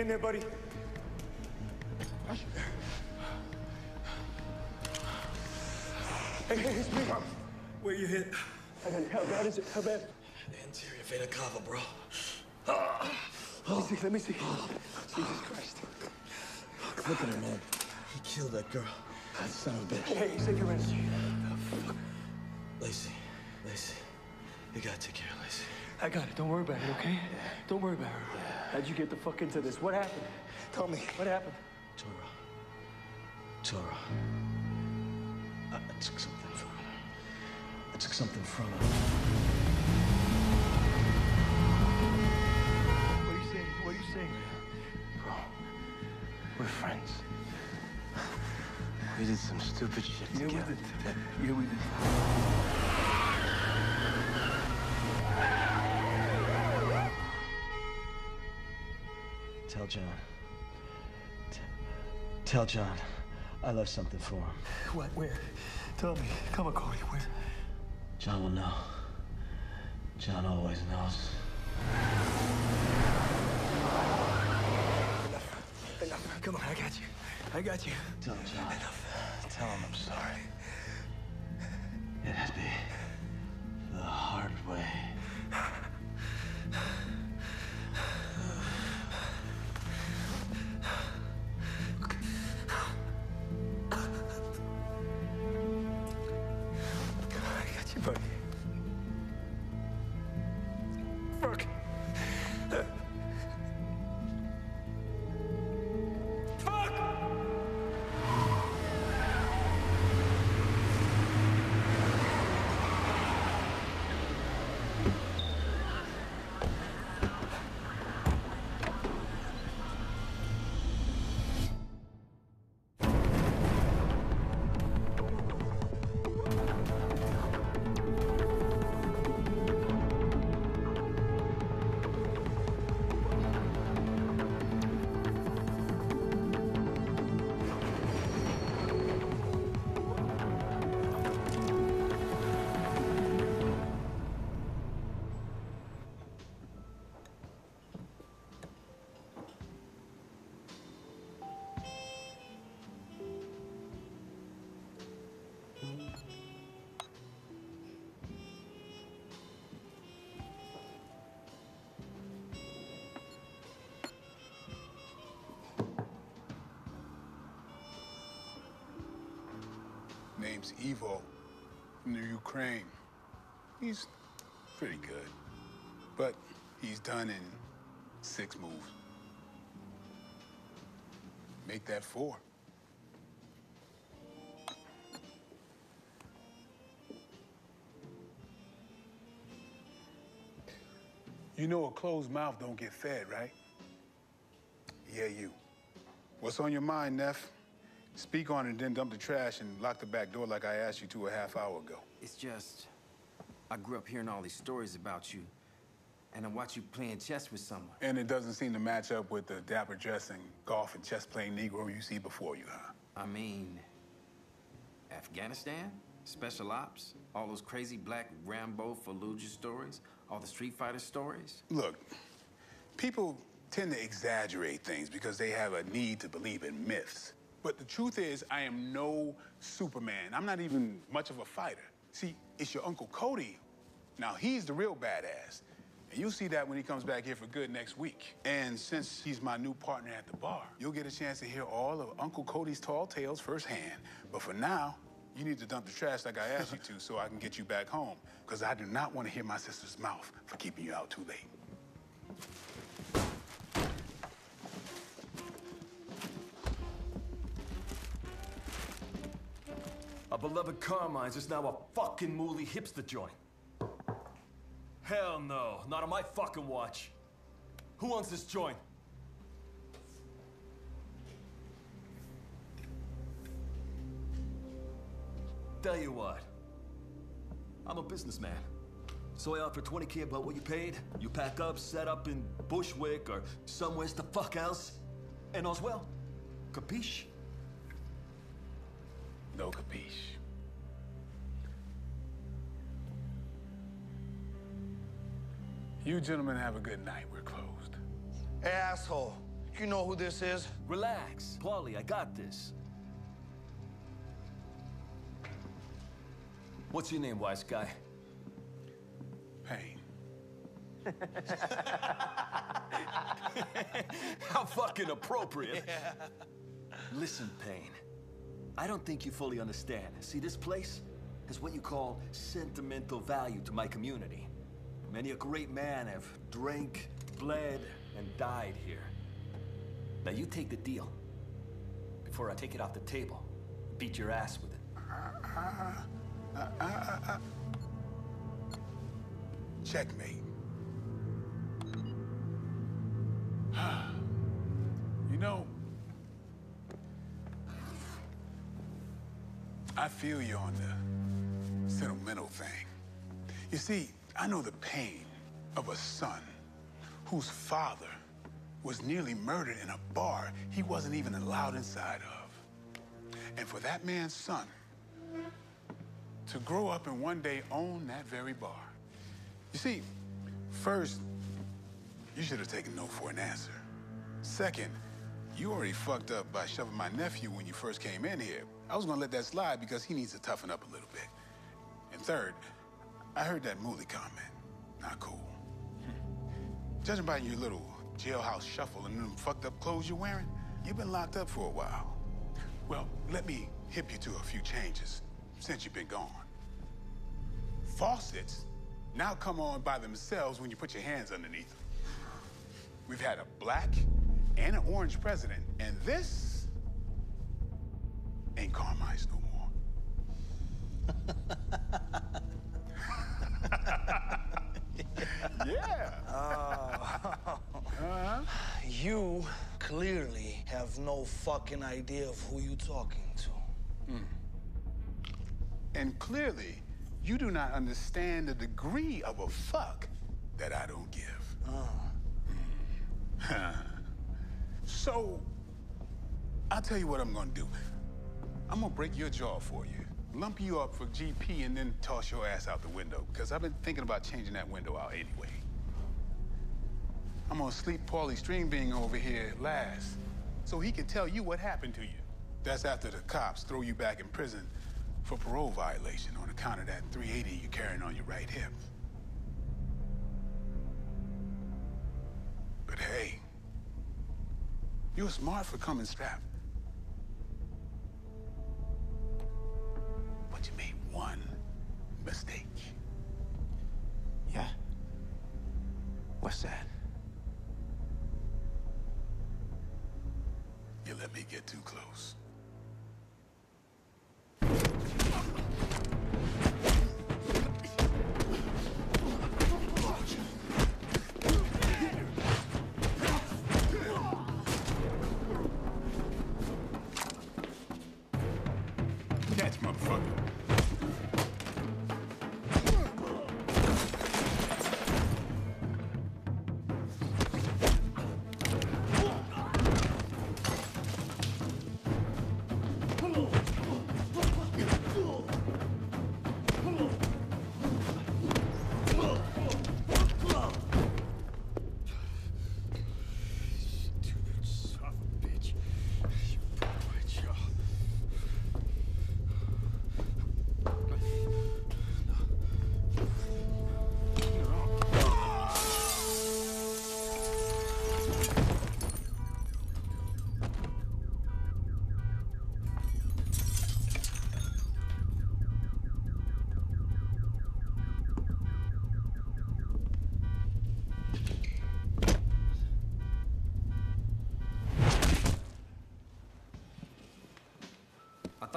in there, buddy. Hey, hey, it's me. Where you hit? I got it. How bad is it? How bad? Anterior vena cava, bro. Let me see. Let me see. Jesus Christ. Look at him, man. He killed that girl. That son of a bitch. Hey, save your energy. Lacey, Lacey. You gotta take care of Lacey. I got it. Don't worry about it, okay? Don't worry about her. How'd you get the fuck into this? What happened? Tell me. What happened? Toro. Toro. I, I took something from her. I took something from her. What are you saying? What are you saying? Bro, we're friends. We did some stupid shit Yeah, we together. did. Yeah, we did. Tell John. T- tell John I left something for him. What? Where? Tell me. Come on, Cody. Where? John will know. John always knows. Enough. Enough. Come on, I got you. I got you. Tell John. Enough. Tell him I'm sorry. It has to be the hard way. Name's Evo from the Ukraine. He's pretty good, but he's done in six moves. Make that four. You know a closed mouth don't get fed, right? Yeah, you. What's on your mind, Neff? Speak on it, and then dump the trash and lock the back door like I asked you to a half hour ago. It's just, I grew up hearing all these stories about you, and I watch you playing chess with someone. And it doesn't seem to match up with the dapper dressing, golf, and chess playing Negro you see before you, huh? I mean, Afghanistan, special ops, all those crazy black Rambo Fallujah stories, all the Street Fighter stories. Look, people tend to exaggerate things because they have a need to believe in myths. But the truth is, I am no Superman. I'm not even much of a fighter. See, it's your Uncle Cody. Now, he's the real badass. And you'll see that when he comes back here for good next week. And since he's my new partner at the bar, you'll get a chance to hear all of Uncle Cody's tall tales firsthand. But for now, you need to dump the trash like I asked you to so I can get you back home. Because I do not want to hear my sister's mouth for keeping you out too late. Beloved Carmine's is now a fucking mooly hipster joint. Hell no, not on my fucking watch. Who owns this joint? Tell you what, I'm a businessman. So I offer 20k about what you paid. You pack up, set up in Bushwick or somewheres the fuck else. And all's well. Capiche? No capiche. You gentlemen have a good night. We're closed. Hey, asshole. You know who this is? Relax. Paulie, I got this. What's your name, wise guy? Pain. How fucking appropriate. Listen, Payne. I don't think you fully understand. See, this place has what you call sentimental value to my community. Many a great man have drank, bled, and died here. Now you take the deal before I take it off the table, beat your ass with it. Checkmate. you know, I feel you on the sentimental thing. You see, I know the pain of a son whose father was nearly murdered in a bar he wasn't even allowed inside of. And for that man's son to grow up and one day own that very bar. You see, first, you should have taken no for an answer. Second, you already fucked up by shoving my nephew when you first came in here. I was gonna let that slide because he needs to toughen up a little bit. And third, I heard that Mooley comment. Not cool. Judging by your little jailhouse shuffle and them fucked up clothes you're wearing, you've been locked up for a while. Well, let me hip you to a few changes since you've been gone. Faucets now come on by themselves when you put your hands underneath them. We've had a black and an orange president, and this ain't Carmine's no more. yeah. Uh-huh. You clearly have no fucking idea of who you're talking to. Hmm. And clearly, you do not understand the degree of a fuck that I don't give. Uh. so, I'll tell you what I'm gonna do. I'm gonna break your jaw for you, lump you up for GP, and then toss your ass out the window, because I've been thinking about changing that window out anyway. I'm gonna sleep Paulie String being over here last, so he can tell you what happened to you. That's after the cops throw you back in prison for parole violation on account of that 380 you're carrying on your right hip. But hey, you're smart for coming strapped. But you made one mistake. Yeah? What's that? You let me get too close.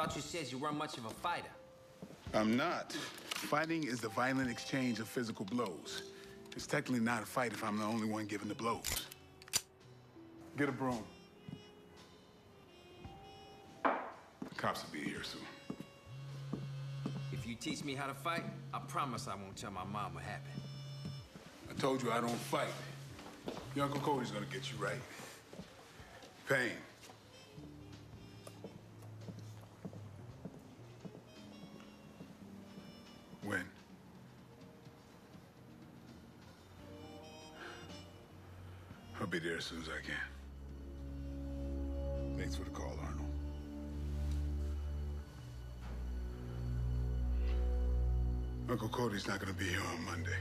Thought you said you weren't much of a fighter. I'm not. Fighting is the violent exchange of physical blows. It's technically not a fight if I'm the only one giving the blows. Get a broom. The cops will be here soon. If you teach me how to fight, I promise I won't tell my mom what happened. I told you I don't fight. Your Uncle Cody's gonna get you right. Payne. There as soon as I can. Thanks for the call, Arnold. Uncle Cody's not gonna be here on Monday.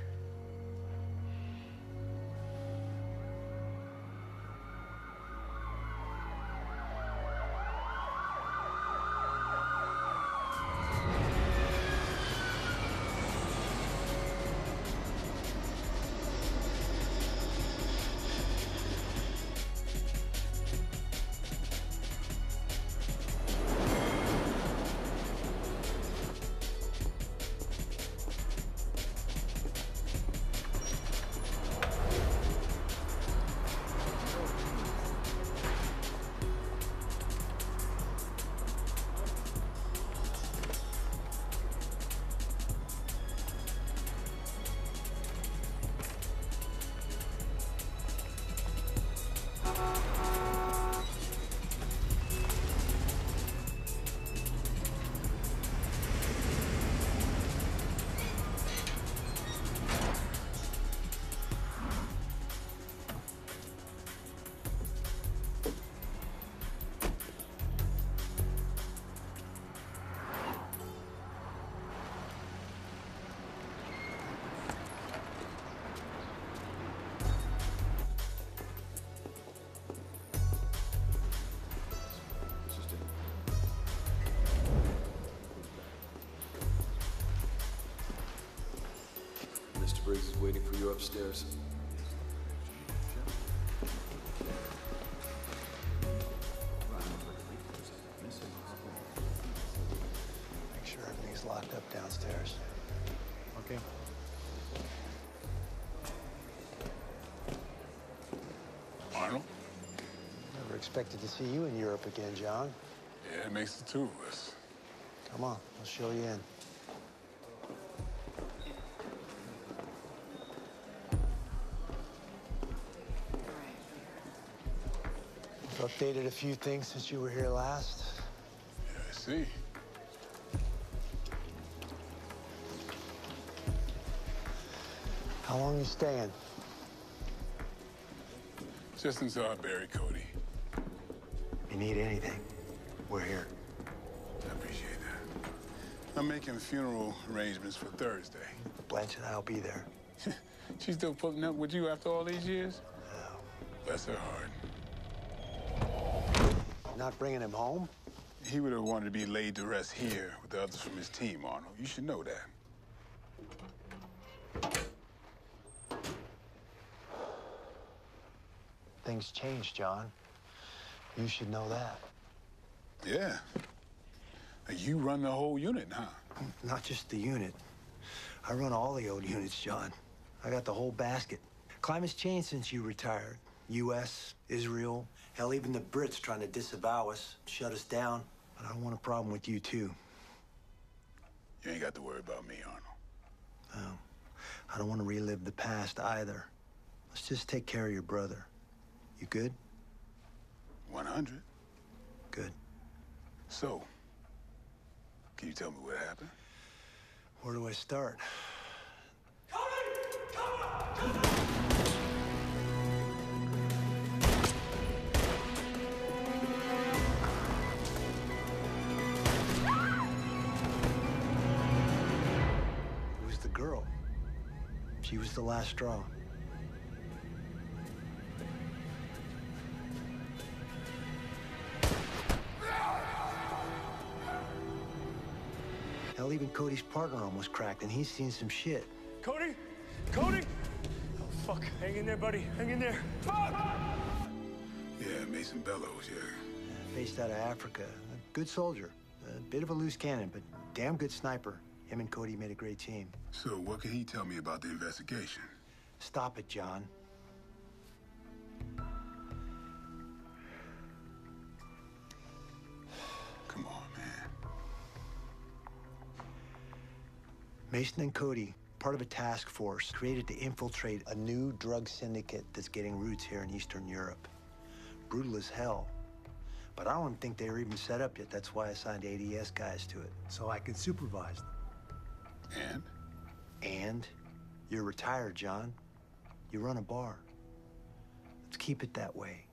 Downstairs. Okay. Arnold? Never expected to see you in Europe again, John. Yeah, it makes the two of us. Come on, I'll show you in. I've updated a few things since you were here last. Yeah, I see. Staying? Just until I bury Cody. You need anything? We're here. I appreciate that. I'm making funeral arrangements for Thursday. Blanche and I'll be there. She's still putting up with you after all these years? No. Bless her heart. Not bringing him home? He would have wanted to be laid to rest here with the others from his team, Arnold. You should know that. Things change, John. You should know that. Yeah. You run the whole unit, huh? Not just the unit. I run all the old units, John. I got the whole basket. Climate's changed since you retired. U.S., Israel, hell, even the Brits trying to disavow us, shut us down. But I don't want a problem with you, too. You ain't got to worry about me, Arnold. Um, I don't want to relive the past either. Let's just take care of your brother. You good? 100. Good. So, can you tell me what happened? Where do I start? It was the girl. She was the last straw. Hell, even Cody's partner almost cracked, and he's seen some shit. Cody? Cody? Oh, fuck. Hang in there, buddy. Hang in there. Fuck! Yeah, Mason Bellows, yeah. Based out of Africa. A good soldier. A bit of a loose cannon, but damn good sniper. Him and Cody made a great team. So, what can he tell me about the investigation? Stop it, John. Mason and Cody, part of a task force created to infiltrate a new drug syndicate that's getting roots here in Eastern Europe. Brutal as hell. But I don't think they were even set up yet. That's why I signed ADS guys to it, so I can supervise them. And? And you're retired, John. You run a bar. Let's keep it that way.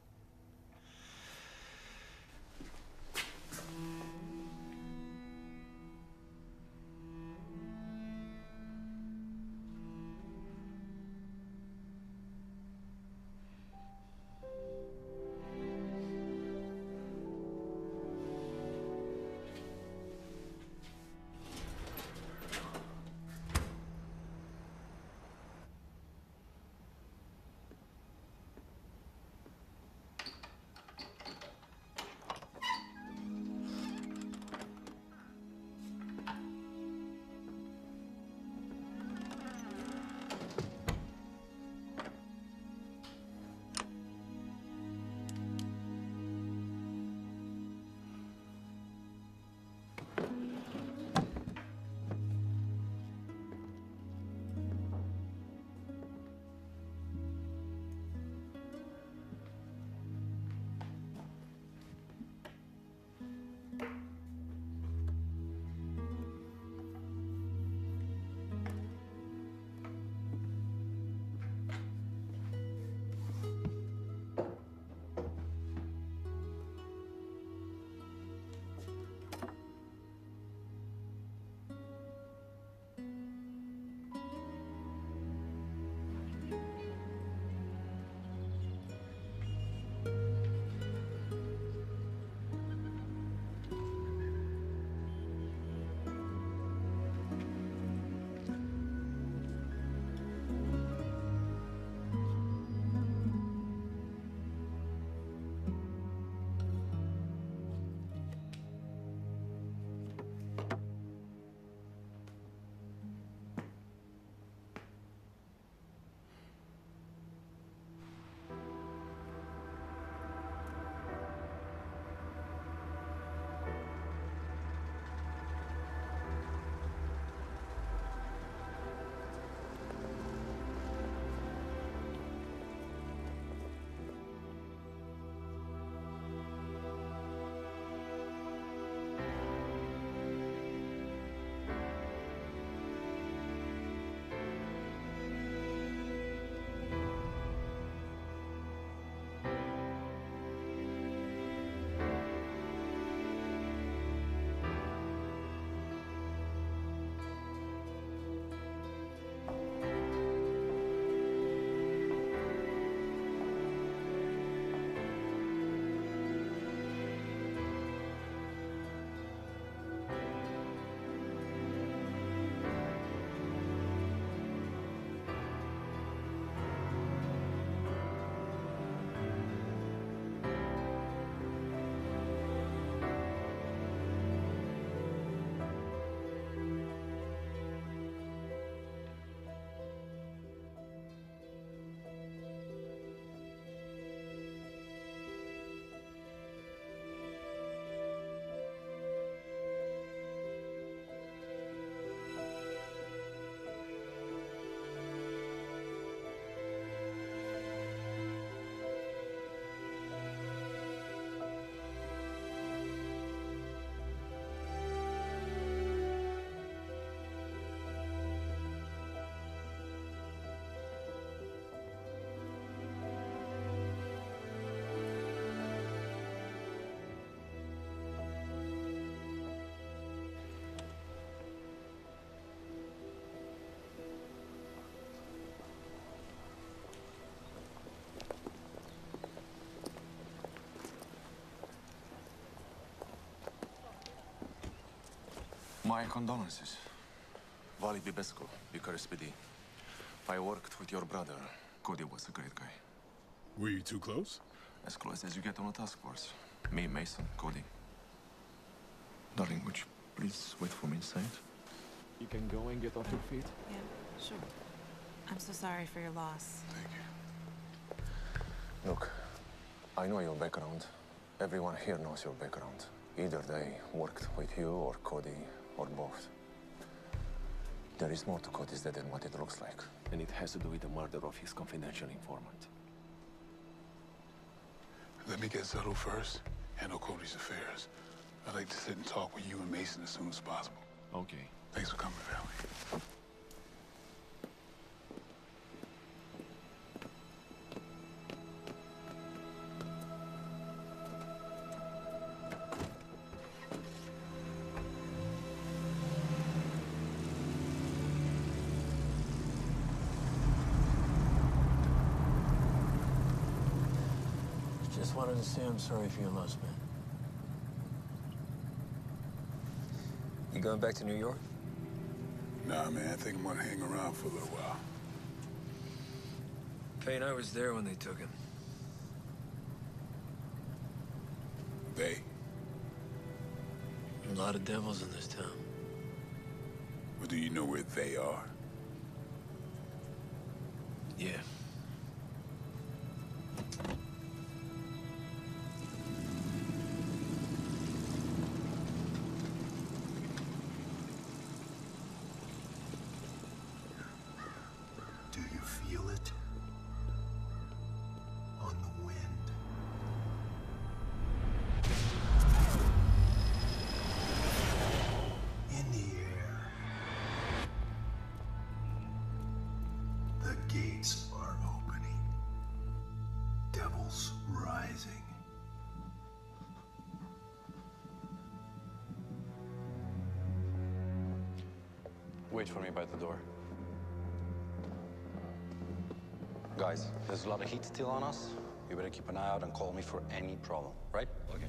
My condolences. Vali Bibescu, Bucharest PD. I worked with your brother. Cody was a great guy. Were you too close? As close as you get on a task force. Me, Mason, Cody. Darling, would you please wait for me inside? You can go and get off your feet. Yeah, sure. I'm so sorry for your loss. Thank you. Look, I know your background. Everyone here knows your background. Either they worked with you or Cody or both. There is more to Cody's death than what it looks like. And it has to do with the murder of his confidential informant. Let me get settled first, handle Cody's affairs. I'd like to sit and talk with you and Mason as soon as possible. Okay. Thanks for coming, Vali. I'm sorry for your loss, man. You going back to New York? Nah, man, I think I'm gonna hang around for a little while. Payne, I was there when they took him. They? A lot of devils in this town. Or do you know where they are? Wait for me by the door. Guys, there's a lot of heat still on us. You better keep an eye out and call me for any problem, right? Okay.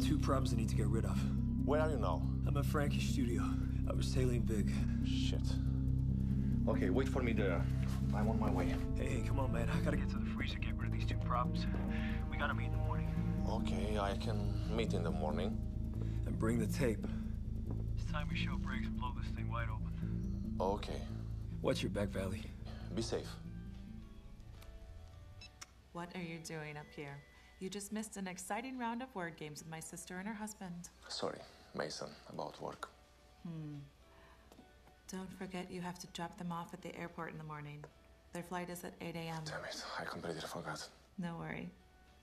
Got two problems I need to get rid of. Where are you now? I'm at Frankie's studio. I was tailing big. Shit. Okay, wait for me there. I'm on my way. Hey, hey, come on, man. I gotta get to the freezer, get rid of these two problems. We gotta meet in the morning. Okay, I can meet in the morning. And bring the tape. It's time we show brakes and blow this thing wide open. Okay. Watch your back, Vali. Be safe. What are you doing up here? You just missed an exciting round of word games with my sister and her husband. Sorry, Mason, about work. Hmm. Don't forget you have to drop them off at the airport in the morning. Their flight is at 8 a.m. Damn it, I completely forgot. No worry.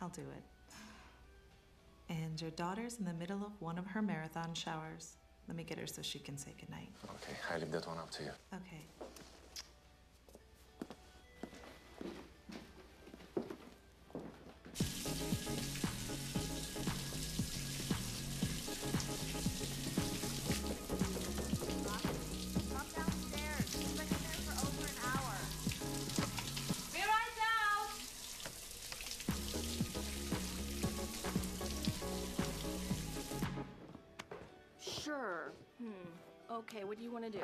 I'll do it. And your daughter's in the middle of one of her marathon showers. Let me get her so she can say goodnight. Okay, I leave that one up to you. Okay. What do you want to do?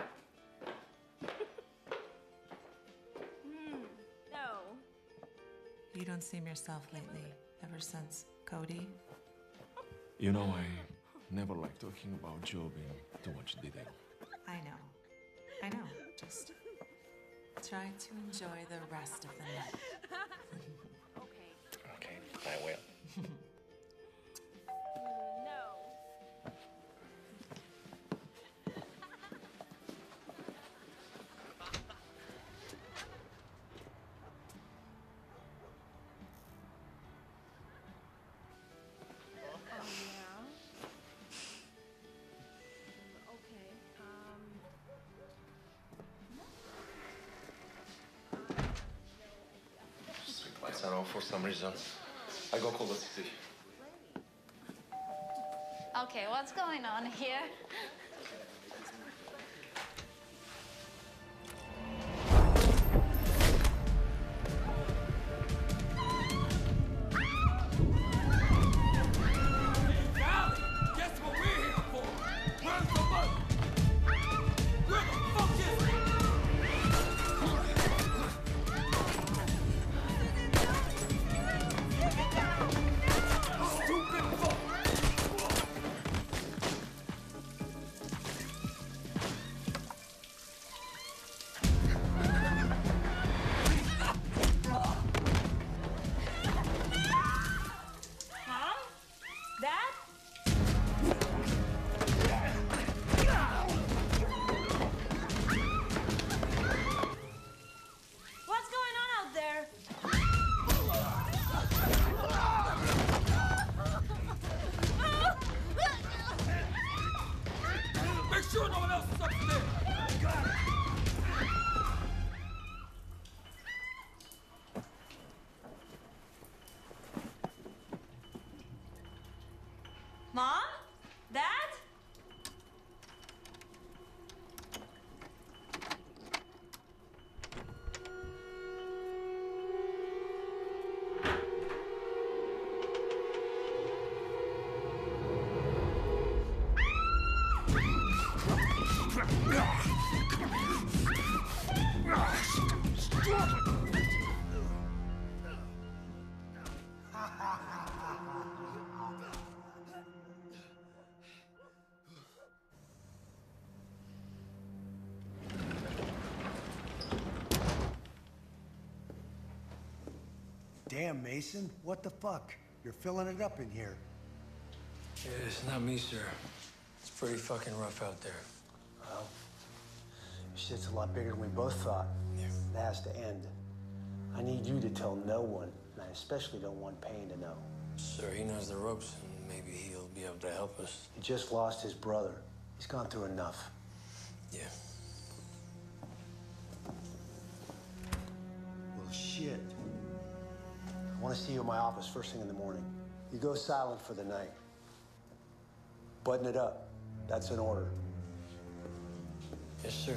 hmm. No. You don't seem yourself lately, ever since Cody. You know, I never like talking about Job in too much detail. I know. I know. Just try to enjoy the rest of the night. okay. Okay, I will. For some reason. I go call the city. Okay, what's going on here? Damn, Mason, what the fuck? You're filling it up in here. Yeah, it's not me, sir. It's pretty fucking rough out there. Well, shit's a lot bigger than we both thought. It has to end. I need you to tell no one, and I especially don't want Payne to know. Sir, he knows the ropes, and maybe he'll be able to help us. He just lost his brother. He's gone through enough. First thing in the morning. You go silent for the night. Button it up. That's an order. Yes, sir.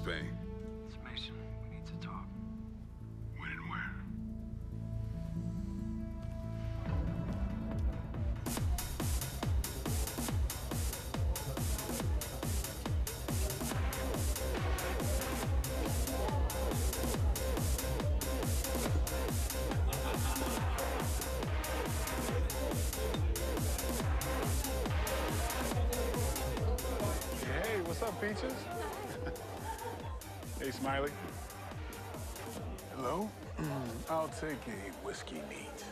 Payne? It's Mason. We need to talk. When and where? Hey, what's up, Peaches? Hey, Smiley. Hello? I'll take a whiskey neat.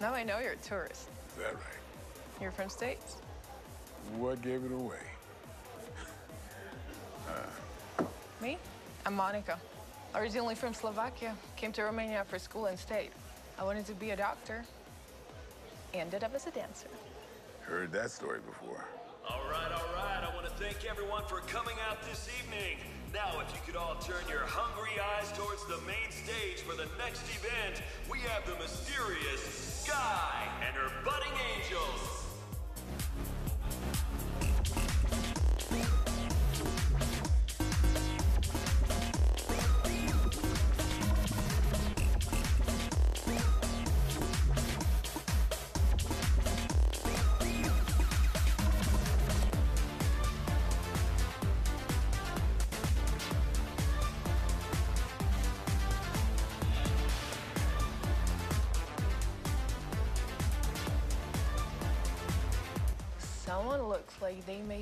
Now I know you're a tourist. Is that right? You're from States? What gave it away? Me? I'm Monica. Originally from Slovakia. Came to Romania for school and stayed. I wanted to be a doctor. Ended up as a dancer. Heard that story before. All right, all right. I want to thank everyone for coming out this evening. Now, if you could all turn your hungry eyes towards the main stage for the next event, we have the mysterious Sky and her budding angels.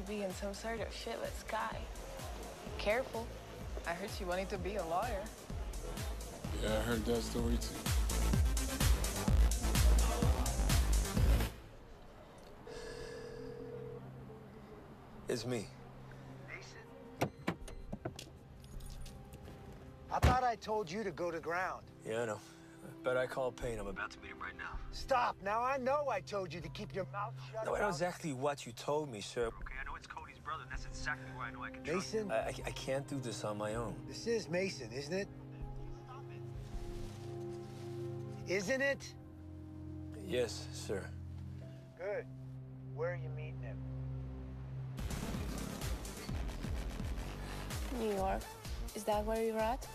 Be in some sort of shitless with Sky. Careful. I heard she wanted to be a lawyer. Yeah, I heard that story too. It's me. Mason? I thought I told you to go to ground. Yeah, I know. Bet I call Payne. I'm about to meet him right now. Stop. Now I know I told you to keep your mouth shut. No, I know about- exactly what you told me, sir. Okay, I know it's Cody's brother, and that's exactly why I know I can trust Mason, I, I, I can't do this on my own. this is Mason, isn't it? Isn't it? Yes, sir. Good. Where are you meeting him? New York. Is that where you're at?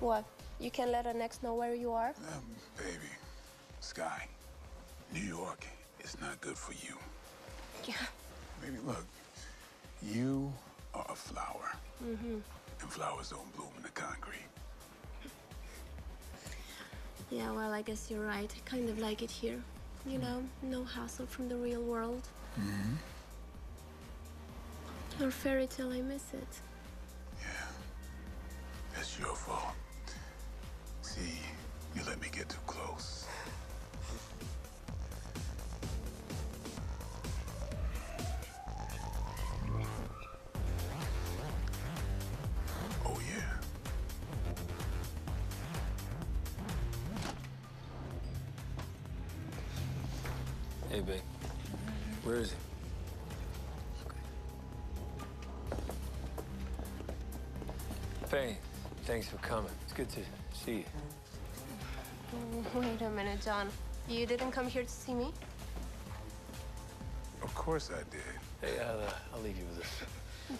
What? You can let an ex know where you are? Um, baby, Sky, New York is not good for you. Yeah. Baby, look, you are a flower, Mm-hmm. and flowers don't bloom in the concrete. Yeah, well, I guess you're right. I kind of like it here. You know, no hassle from the real world. Mm-hmm. Your fairy tale, I miss it. Yeah. That's your fault. See, you let me get too close. Oh, yeah. Hey, babe. Where is he? Payne, thanks for coming. It's good to see you. Wait a minute, John. You didn't come here to see me? Of course I did. Hey, I'll, uh, I'll leave you with this.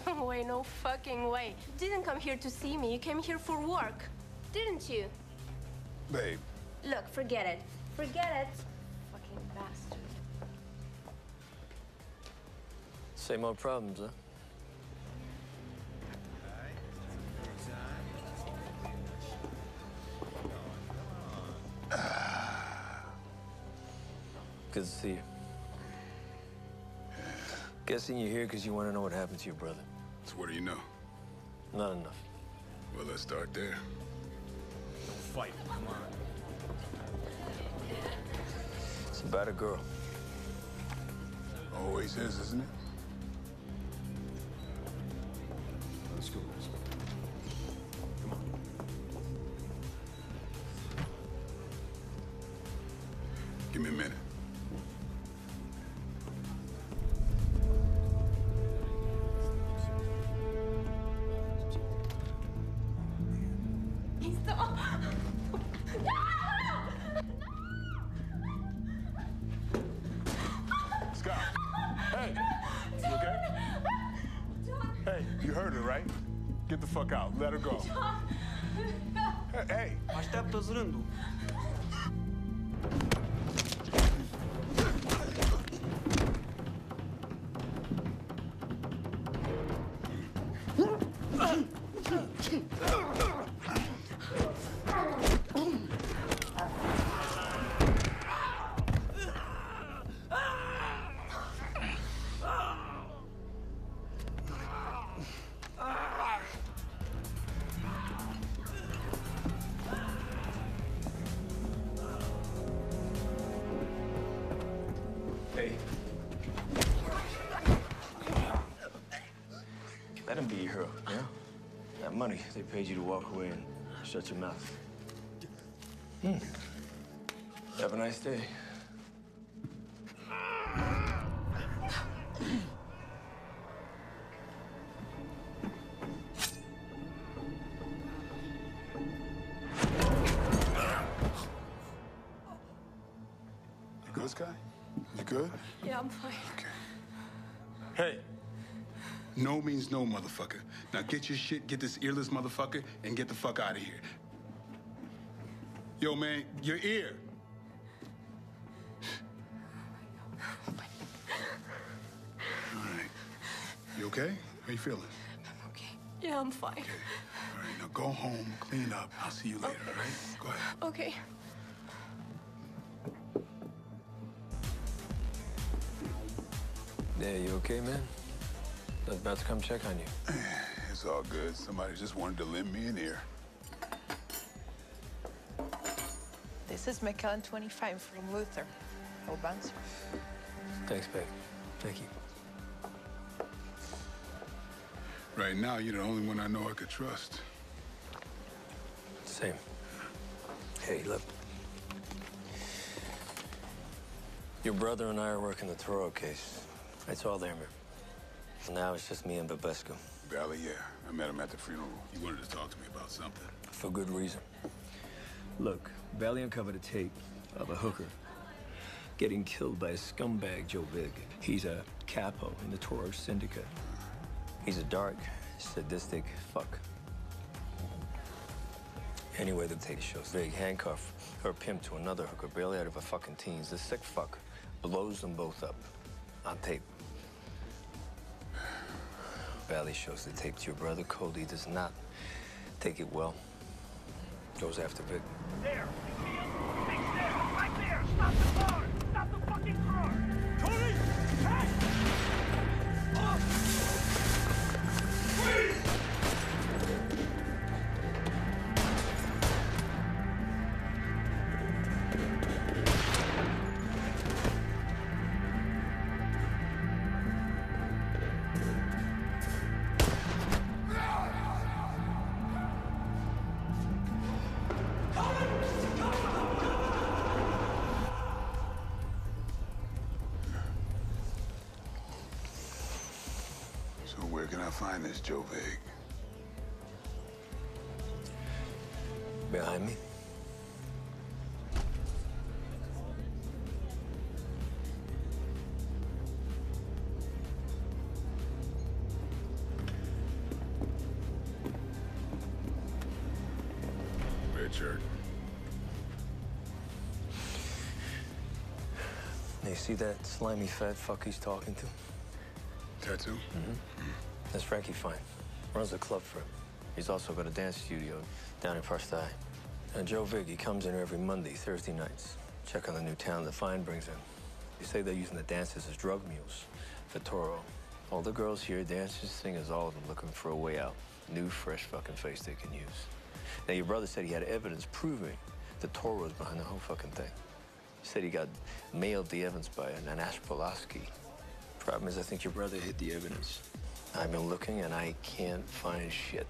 No way, no fucking way. You didn't come here to see me. You came here for work. Didn't you? Babe, Look, forget it. Forget it. Fucking bastard. Same old problems, huh? Good to see you. Guessing you're here because you want to know what happened to your brother. so what do you know? Not enough. Well, let's start there. Don't Fight, come on. It's about a girl. Always is, isn't it? Money, they paid you to walk away and shut your mouth. Hmm. Have a nice day. Motherfucker. Now get your shit, get this earless motherfucker, and get the fuck out of here. Yo, man, your ear. All right. You okay? How you feeling? I'm okay. Yeah, I'm fine. All right, now go home, clean up. I'll see you later, all right? Go ahead. Okay. Yeah, you okay, man? I was about to come check on you. It's all good. Somebody just wanted to lend me an ear. This is McKellen 25 from Luther. No bouncer. Thanks, babe. Thank you. Right now, you're the only one I know I could trust. Same. Hey, look. Your brother and I are working the Toro case. It's all there, man. Now it's just me and Babescu. Vali, yeah. I met him at the funeral. He wanted to talk to me about something. For good reason. Look, Vali uncovered a tape of a hooker getting killed by a scumbag, Joe Vig. He's a capo in the Toro Syndicate. He's a dark, sadistic fuck. Anyway, the tape shows Vig handcuff her pimp to another hooker barely out of her fucking teens. The sick fuck blows them both up on tape. Vali shows the tape to your brother. Cody does not take it well. Goes after Vig. There! Find this Joe Vig? Behind me. Shirt. You see that slimy fat fuck he's talking to? Tattoo? Mm-hmm. That's Frankie Fine. Runs the club for him. He's also got a dance studio down in First Eye. And Joe Vig, he comes in every Monday, Thursday nights. Check on the new talent that Fine brings in. They say they're using the dancers as drug mules for Toro. All the girls here, dancers, singers, all of them looking for a way out. New, fresh fucking face they can use. Now, your brother said he had evidence proving that Toro was behind the whole fucking thing. He said he got mailed the evidence by an Anash Pulaski. Problem is, I think your brother hid the evidence. I've been looking and I can't find shit.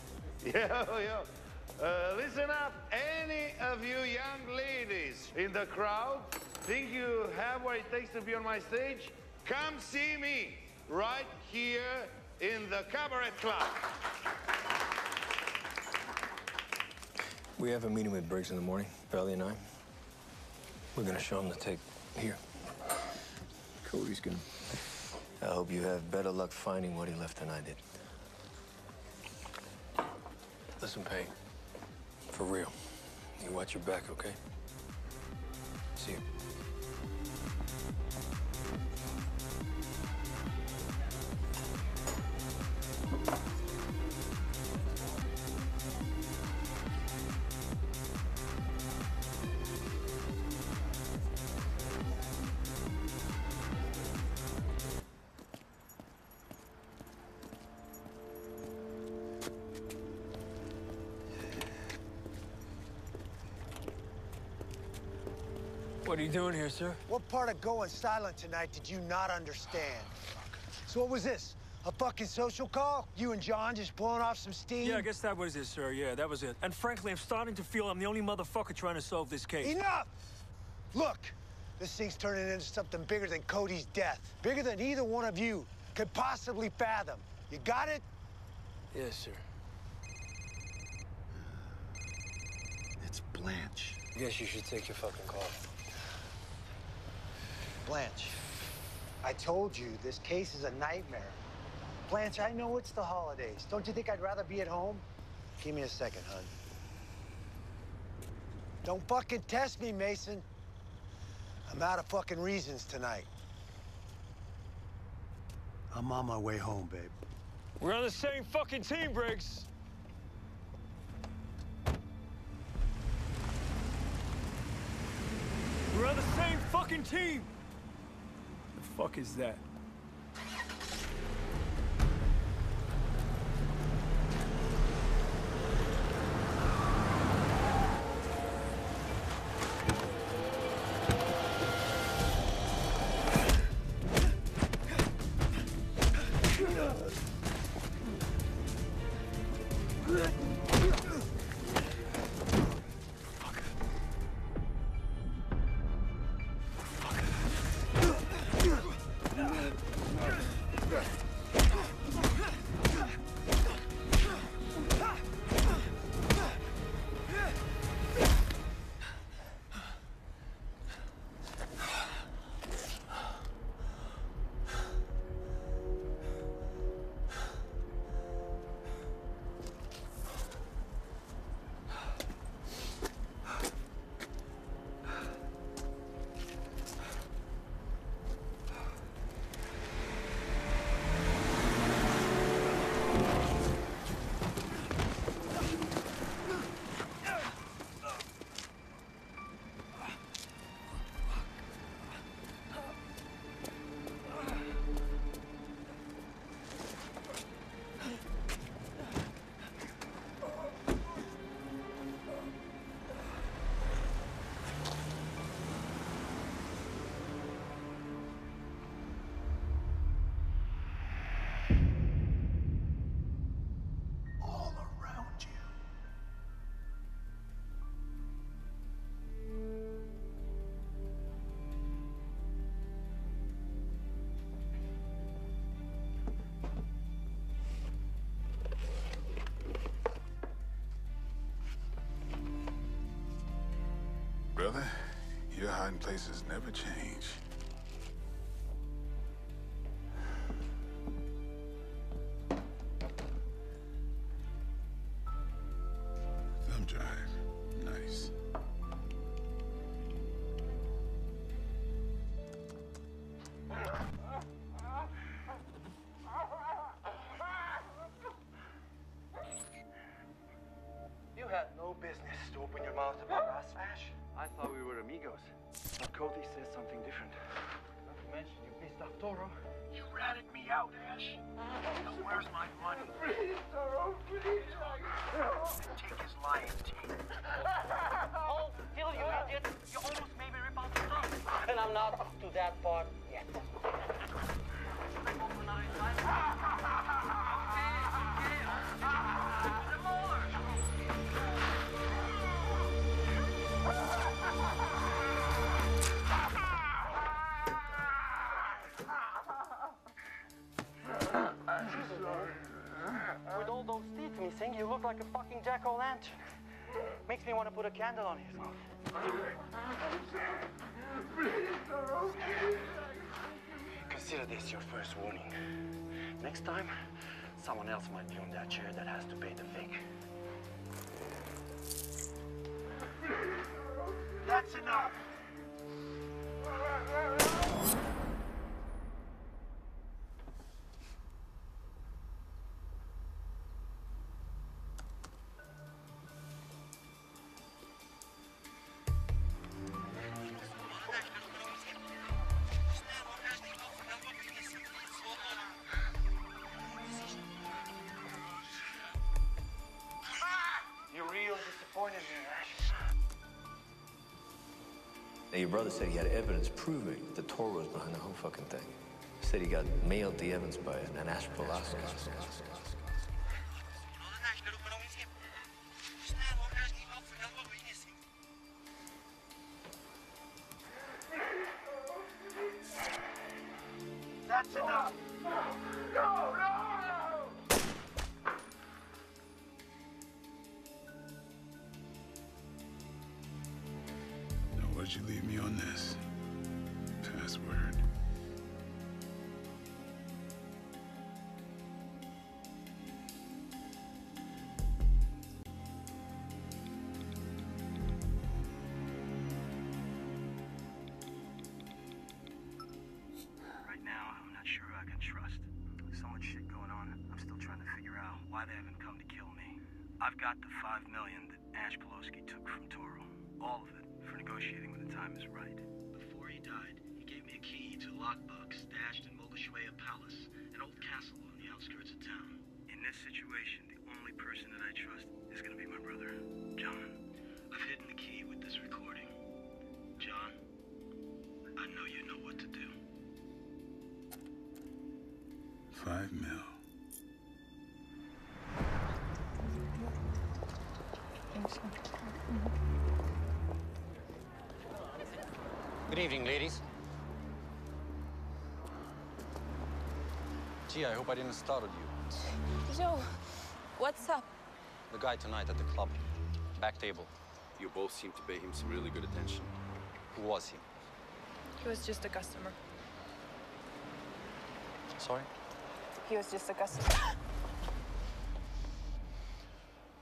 Yo, yo. Uh, listen up, any of you young ladies in the crowd think you have what it takes to be on my stage? Come see me right here in the Cabaret Club. We have a meeting with Briggs in the morning, Vali and I. We're gonna show him the tape here. Cody's gonna. I hope you have better luck finding what he left than I did. Listen, Payne, for real, you watch your back, okay? See you. You doing here, sir? What part of going silent tonight did you not understand? So what was this? A fucking social call? You and John just blowing off some steam? Yeah, I guess that was it, sir. Yeah, that was it. And frankly, I'm starting to feel I'm the only motherfucker trying to solve this case. Enough! Look, this thing's turning into something bigger than Cody's death. Bigger than either one of you could possibly fathom. You got it? Yes, sir. It's Blanche. I Guess you should take your fucking call. Blanche, I told you this case is a nightmare. Blanche, I know it's the holidays. Don't you think I'd rather be at home? Give me a second, hun. Don't fucking test me, Mason. I'm out of fucking reasons tonight. I'm on my way home, babe. We're on the same fucking team, Briggs. We're on the same fucking team. Fuck is that? Brother, your hiding places never change. Out, look like a fucking jack-o'-lantern. Makes me want to put a candle on his mouth. Consider this your first warning. Next time, someone else might be on that chair that has to pay the fig. That's enough. Your brother said he had evidence proving that Toro was behind the whole fucking thing. Said he got mailed the evidence by an Pulaski. I hope I didn't startle you. Joe, what's up? The guy tonight at the club. Back table. You both seem to pay him some really good attention. Who was he? He was just a customer. Sorry? He was just a customer.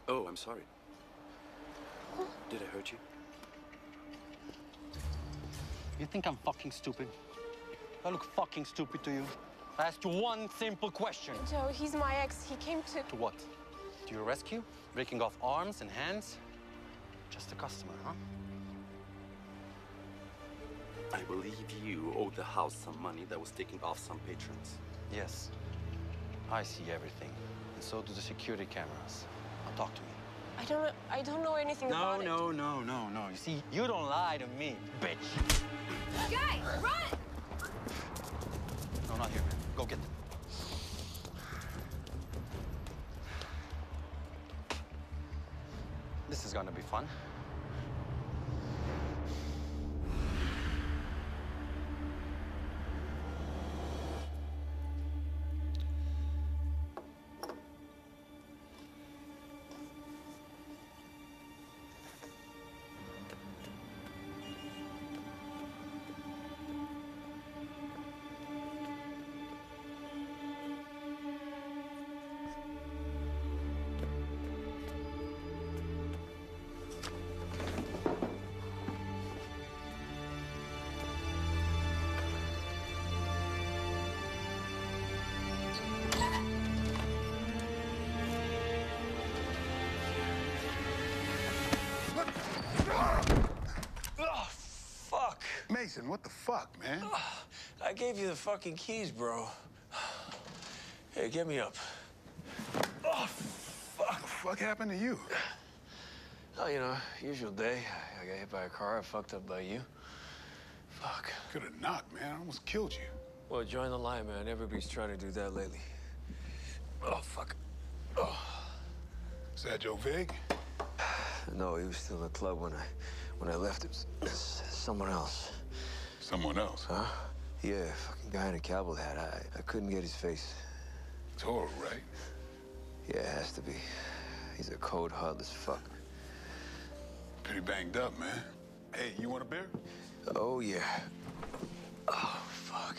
Oh, I'm sorry. Did I hurt you? You think I'm fucking stupid? I look fucking stupid to you? I asked you one simple question. Joe, he's my ex. He came to. To what? To your rescue? Breaking off arms and hands? Just a customer, huh? I believe you owed the house some money that was taken off some patrons. Yes. I see everything. And so do the security cameras. Now talk to me. I don't know. I don't know anything No, about no, no, no, no. no. You see, you don't lie to me, bitch. it. Guy, run! Go get them. This is gonna be fun. Fuck, man? I gave you the fucking keys, bro. Hey, get me up. Oh, fuck. What the fuck happened to you? Oh, you know, usual day. I got hit by a car. I fucked up by you. Fuck. Could have knocked, man. I almost killed you. Well, join the line, man. Everybody's trying to do that lately. Oh, fuck. Oh. Is that Joe Vig? No, he was still in the club when I when I left. It was someone else. Someone else? Huh? Yeah, fucking guy in a cowboy hat. I, I couldn't get his face. Toro, right? Yeah, it has to be. He's a cold, heartless fuck. Pretty banged up, man. Hey, you want a beer? Oh, yeah. Oh, fuck.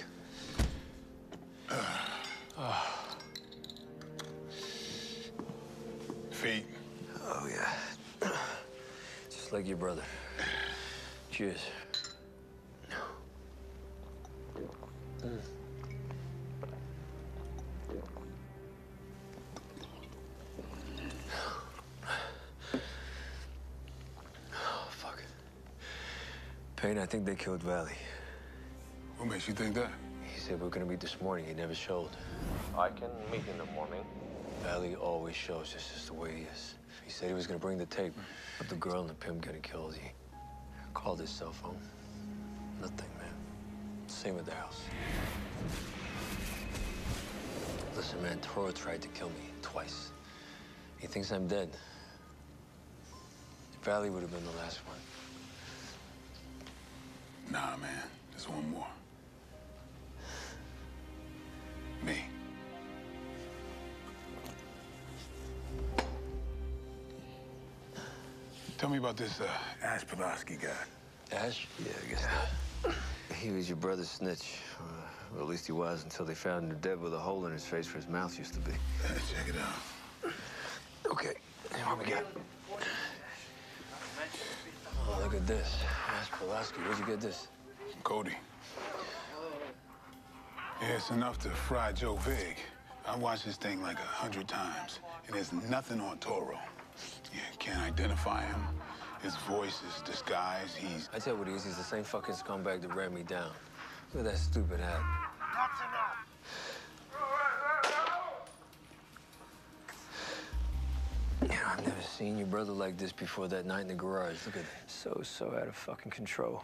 Feet. Oh, yeah. Yeah. Just like your brother. Cheers. Mm. Oh, fuck. Payne, I think they killed Vali. What makes you think that? He said we're gonna meet this morning. He never showed. I can meet in the morning. Vali always shows. This is the way he is. He said he was gonna bring the tape, but the girl and the pimp getting killed. He called his cell phone. Nothing, man. Same with the house. Listen, man, Toro tried to kill me twice. He thinks I'm dead. Vali would have been the last one. Nah, man. There's one more. Me. Tell me about this uh, Ash Pulaski guy. Ash? Yeah, I guess not. He was your brother's snitch. Uh, well, at least he was until they found him dead with a hole in his face where his mouth used to be. check it out. Okay, what we got? Oh, look at this. Ash Pulaski, where'd you get this? Cody. Yeah, it's enough to fry Joe Vig. I watched this thing like a hundred times, and there's nothing on Toro. Yeah, can't identify him. His voice is disguised. He's. I tell you what he is. He's the same fucking scumbag that ran me down. Look at that stupid hat. That's enough. You know, I've never seen your brother like this before that night in the garage. Look at that. So, so out of fucking control.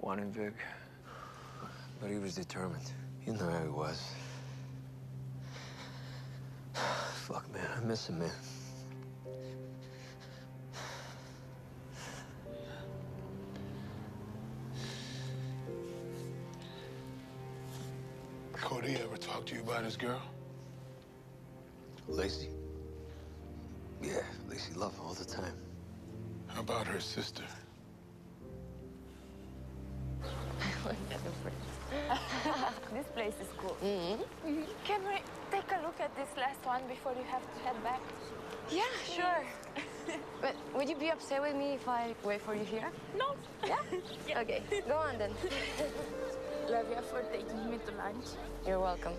Wanting Vig. But he was determined. You know how he was. Fuck, man. I miss him, man. Cody ever talk to you about his girl? Lacey? Yeah, Lacey loved him all the time. How about her sister? Look at the place. this place is cool. Mm-hmm. Can we take a look at this last one before you have to head back? Yeah, sure. but would you be upset with me if I wait for you here? No. Yeah? Okay, go on then. Love you for taking me to lunch. You're welcome.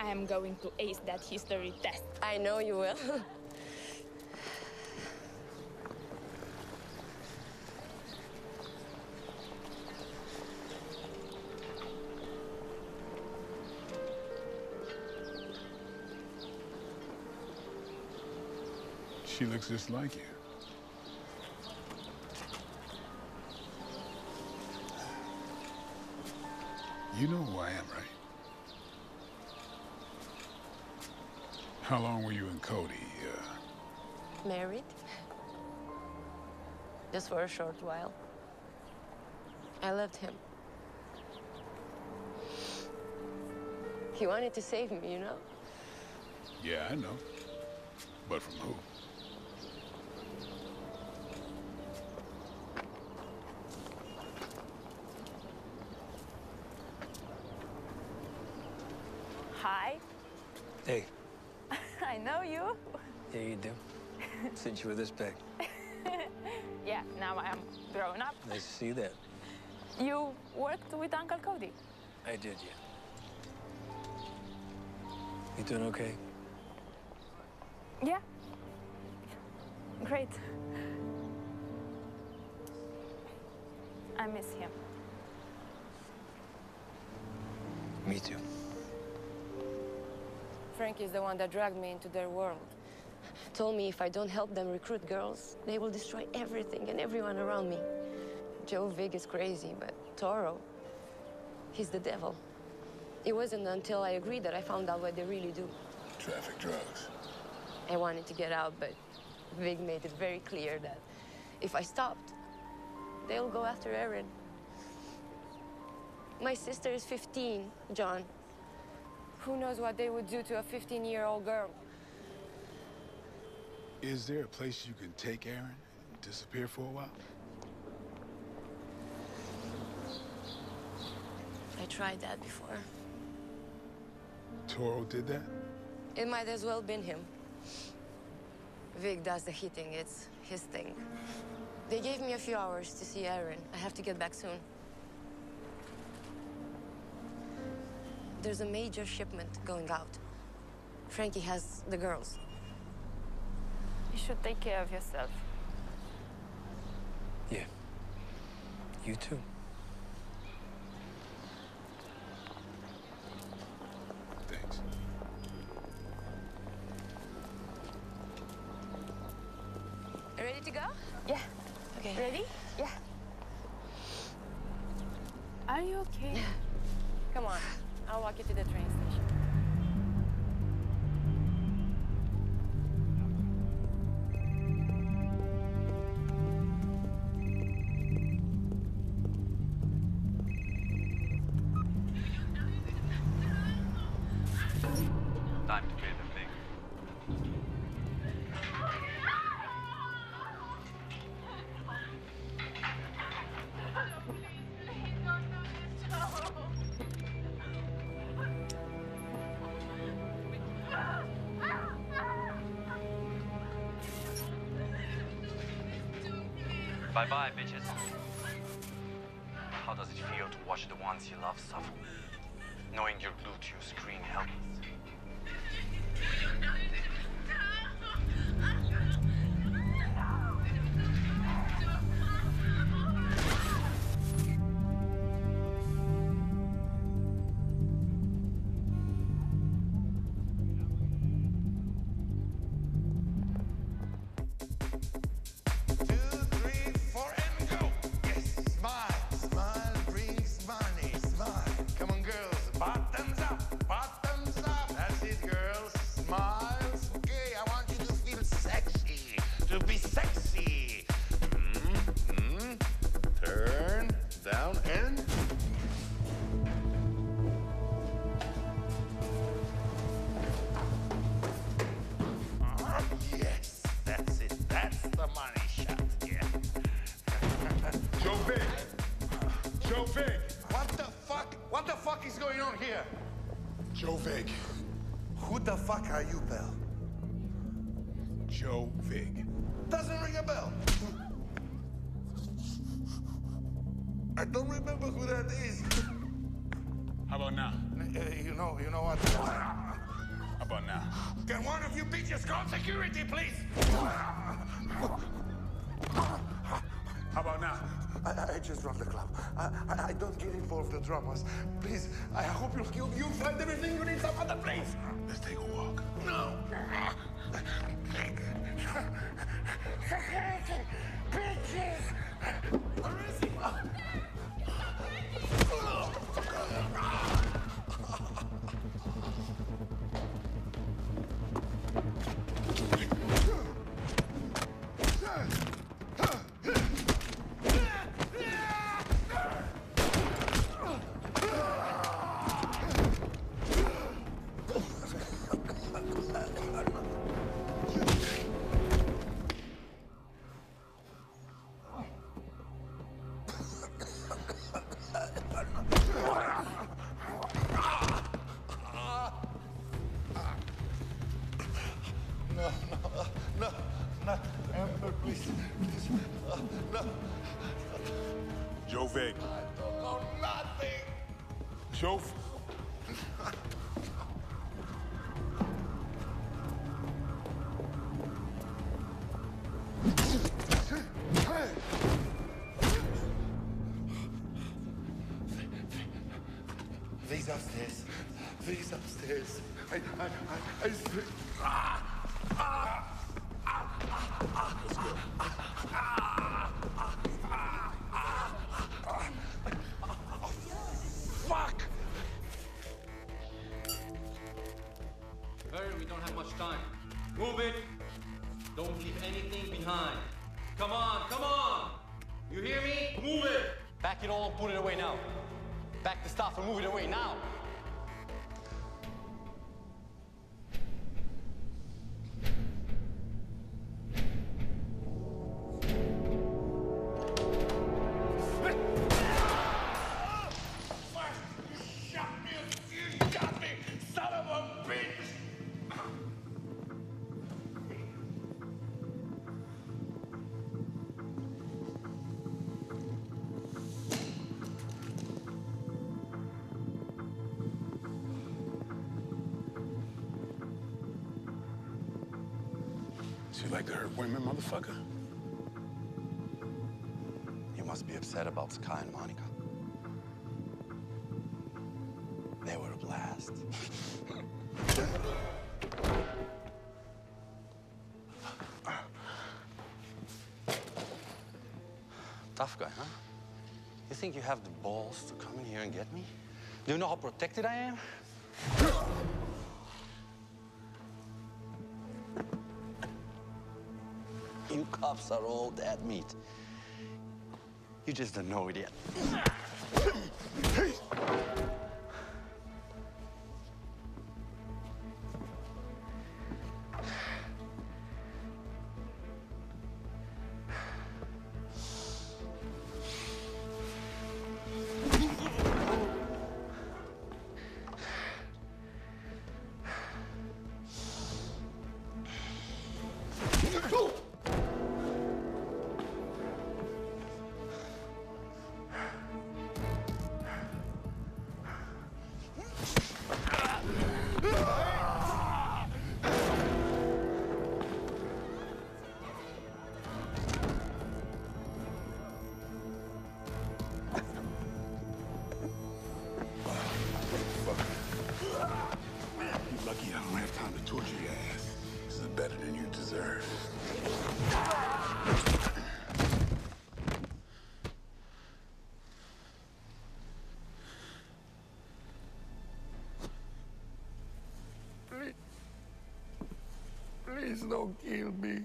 I am going to ace that history test. I know you will. She looks just like you. You know who I am, right? How long were you and Cody? Uh, Married? Just for a short while. I loved him. He wanted to save me, you know? yeah, I know. But from who? Hi. Hey, I know you. yeah, you do. Since you were this big. yeah, now I am grown up. I see that. You worked with Uncle Cody. I did, yeah. You doing okay? Yeah. Great. I miss him. Me too. Frank is the one that dragged me into their world. Told me if I don't help them recruit girls, they will destroy everything and everyone around me. Joe Vig is crazy, but Toro, he's the devil. It wasn't until I agreed that I found out what they really do. Traffic drugs. I wanted to get out, but Vig made it very clear that if I stopped, they'll go after Erin. My sister is 15, John. Who knows what they would do to a 15 year old girl? Is there a place you can take Aaron and disappear for a while? I tried that before. Toro did that? It might as well been him. Vig does the hitting. It's his thing. They gave me a few hours to see Aaron. I have to get back soon. There's a major shipment going out. Frankie has the girls. You should take care of yourself. Yeah. You too. Thanks. Ready to go? Yeah. Okay. Ready? Yeah. Are you okay? Come on. I'll walk you to the train How does it feel to watch the ones you love suffer? Knowing you're glued to your screen helpless. Don't get dramas. Please, I hope you'll, you'll, you'll find everything you need some other place. Let's take a walk. No. Bitches. Fuck! Hurry, we don't have much time. Move it. Don't leave anything behind. Come on, come on. You hear me? Move it. Back it all and put it away now. Back the stuff and move it away now. Motherfucker? You must be upset about Sky and Monica. They were a blast. Tough guy, huh? You think you have the balls to come in here and get me? Do you know how protected I am? Cops are all dead meat. You just don't know it yet. Please don't kill me.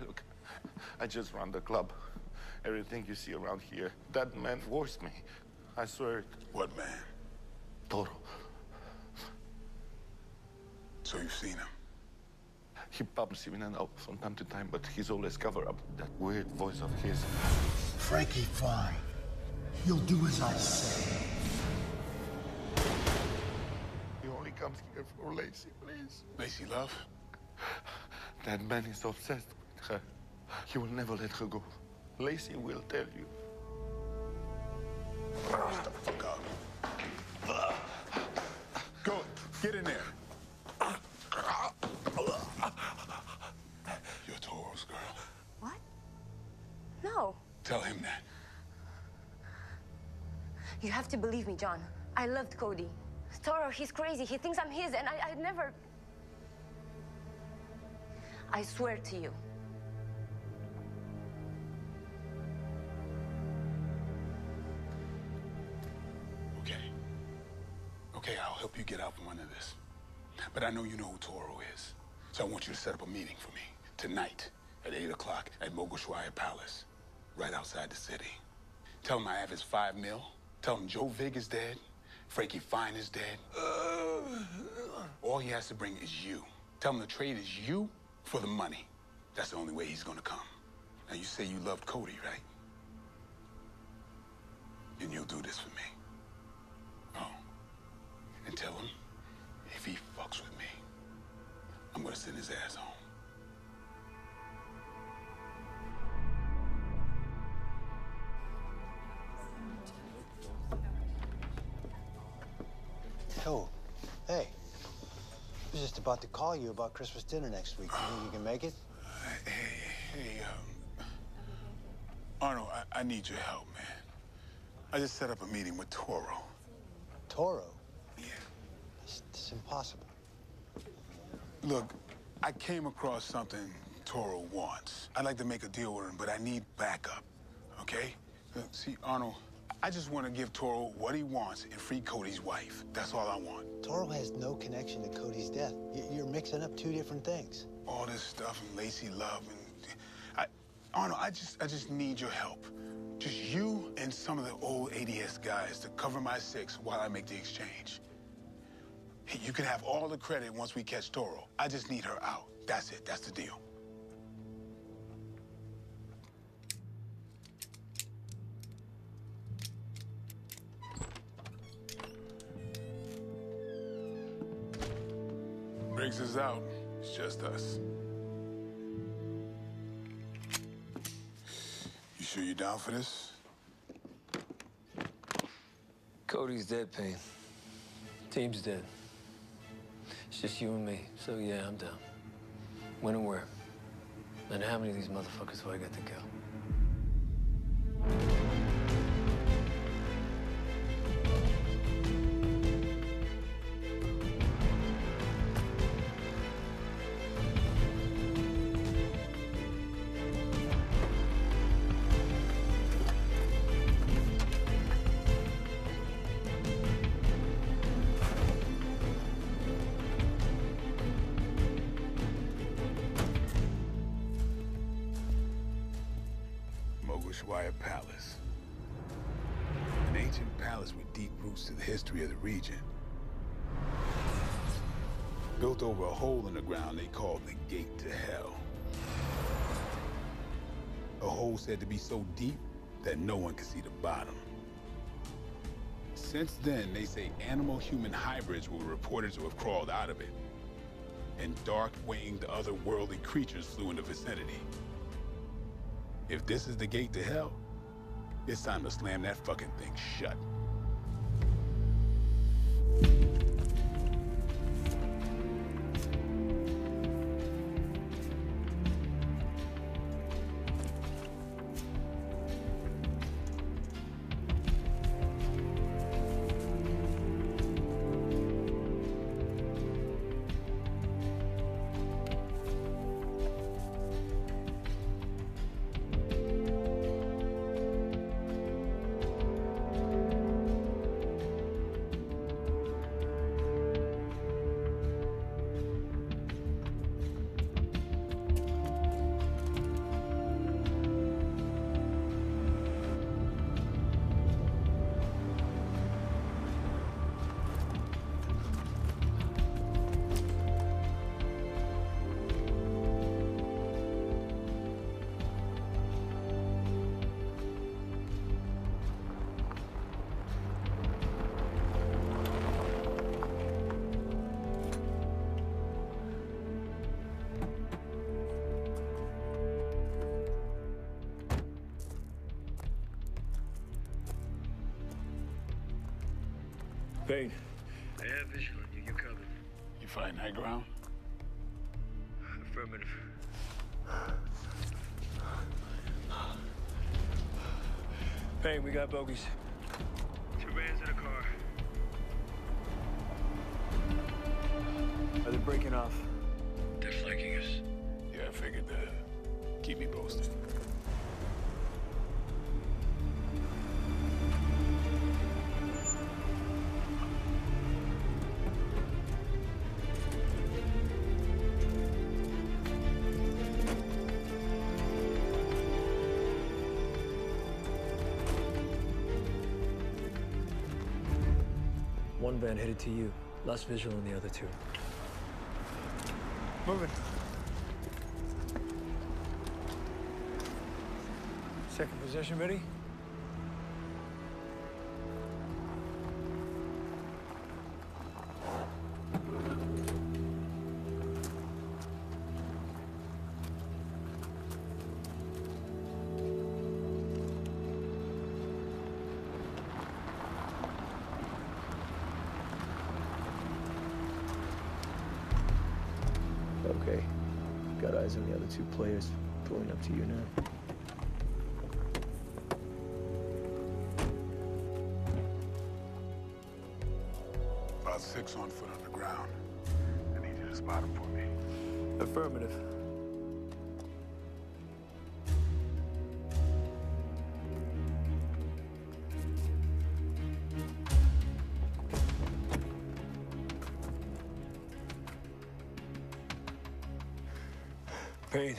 Look, I just run the club. Everything you see around here, that man forced me. I swear it. What man? Toro. So you've seen him? He pops him in and out from time to time, but he's always cover up that weird voice of his. Frankie, fine. You'll do as I say. Comes here for Lacey, please. Lacey Love? That man is obsessed with her. He will never let her go. Lacey will tell you. Shut the fuck up. Go, get in there. You're Toro's girl. What? No. Tell him that. You have to believe me, John. I loved Cody. Toro, he's crazy. He thinks I'm his, and I, I'd never. I swear to you. Okay. Okay, I'll help you get out from under this. But I know you know who Toro is. So I want you to set up a meeting for me tonight at 8 o'clock at Mogoșoaia Palace, right outside the city. Tell him I have his five mil. Tell him Joe Vig is dead. Frankie Fine is dead. Uh. All he has to bring is you. Tell him the trade is you for the money. That's the only way he's gonna come. Now you say you loved Cody, right? And you'll do this for me. Oh. And tell him if he fucks with me, I'm gonna send his ass home. Oh, hey. I was just about to call you about Christmas dinner next week. You think you can make it? Hey, hey, um, Arnold, I, I need your help, man. I just set up a meeting with Toro. Toro? Yeah. It's, it's impossible. Look, I came across something Toro wants. I'd like to make a deal with him, but I need backup, okay? Look, see, Arnold, I just want to give Toro what he wants and free Cody's wife. That's all I want. Toro has no connection to Cody's death. You're mixing up two different things. All this stuff and Lacey Love and I, Arnold, I just, I just need your help. Just you and some of the old ADS guys to cover my six while I make the exchange. Hey, You can have all the credit once we catch Toro. I just need her out. That's it. That's the deal. Out. It's just us. You sure you're down for this? Cody's dead, Payne. Team's dead. It's just you and me. So yeah, I'm down. When and where? And how many of these motherfuckers do I get to kill? Hole said to be so deep that no one could see the bottom. Since then, they say animal-human hybrids were reported to have crawled out of it. And dark-winged otherworldly creatures flew in the vicinity. If this is the gate to hell, it's time to slam that fucking thing shut. Payne. I have visual on you. You're covered. You fighting high ground? Affirmative. Payne, we got bogeys. Two vans in a car. Are they breaking off? They're flanking us. Yeah, I figured that. Keep me posted. One van headed to you. Less visual on the other two. Moving. Second position ready? You now. About six on foot on the ground. I need you to spot him for me. Affirmative. Payne.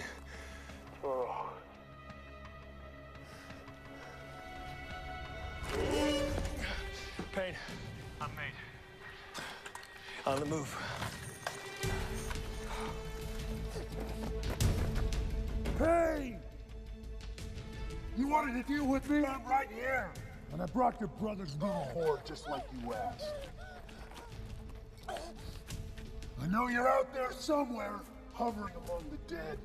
Payne. I'm made. On the move. Hey! You wanted to deal with me? I'm right here. And I brought your brother's little oh. horde just like you asked. I know you're out there somewhere, hovering among the dead.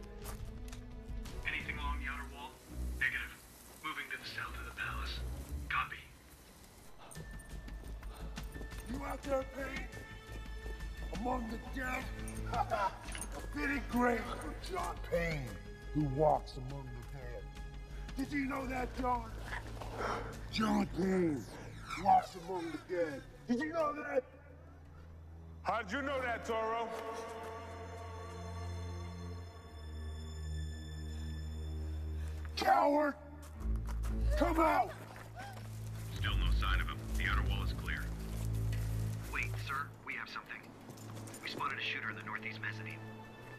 Who walks among the dead. Did you know that, John? John Payne walks among the dead. Did you know that? How'd you know that, Toro? Coward! Come out! Still no sign of him. The outer wall is clear. Wait, sir. We have something. We spotted a shooter in the northeast mezzanine.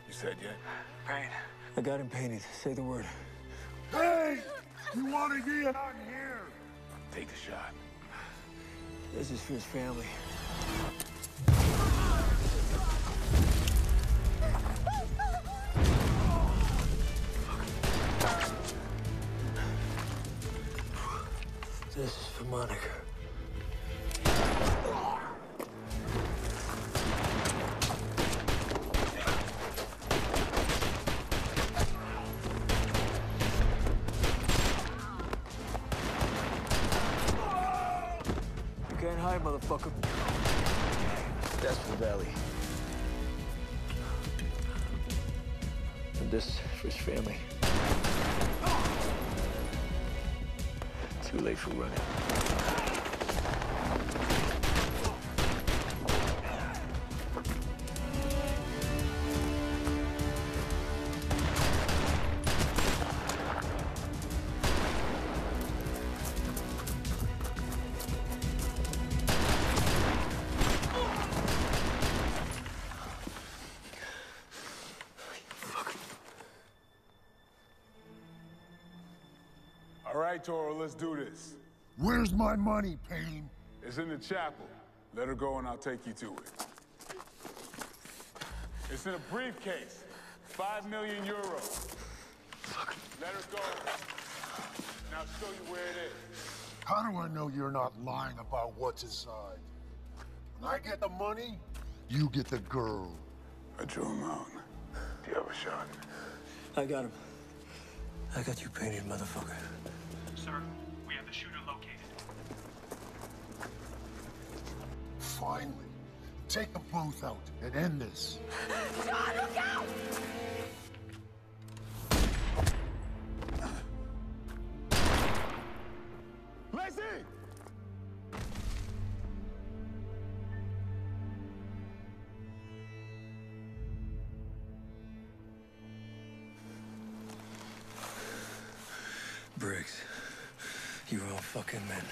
You said yet? Payne. I got him painted. Say the word. Hey! You want to get out here? Take the shot. This is for his family. This is for Monica. Motherfucker. That's for Vali. And this for his family. Too late for running. Right, Toro, let's do this. Where's my money, Payne? It's in the chapel. Let her go and I'll take you to it. It's in a briefcase. Five million euros. Let her go. Now I'll show you where it is. How do I know you're not lying about what's inside? When I get the money, you get the girl. I drew him out. Do you have a shot? I got him. I got you painted, motherfucker. Sir, we have the shooter located. Finally. Take them both out and end this. John, look out! Men.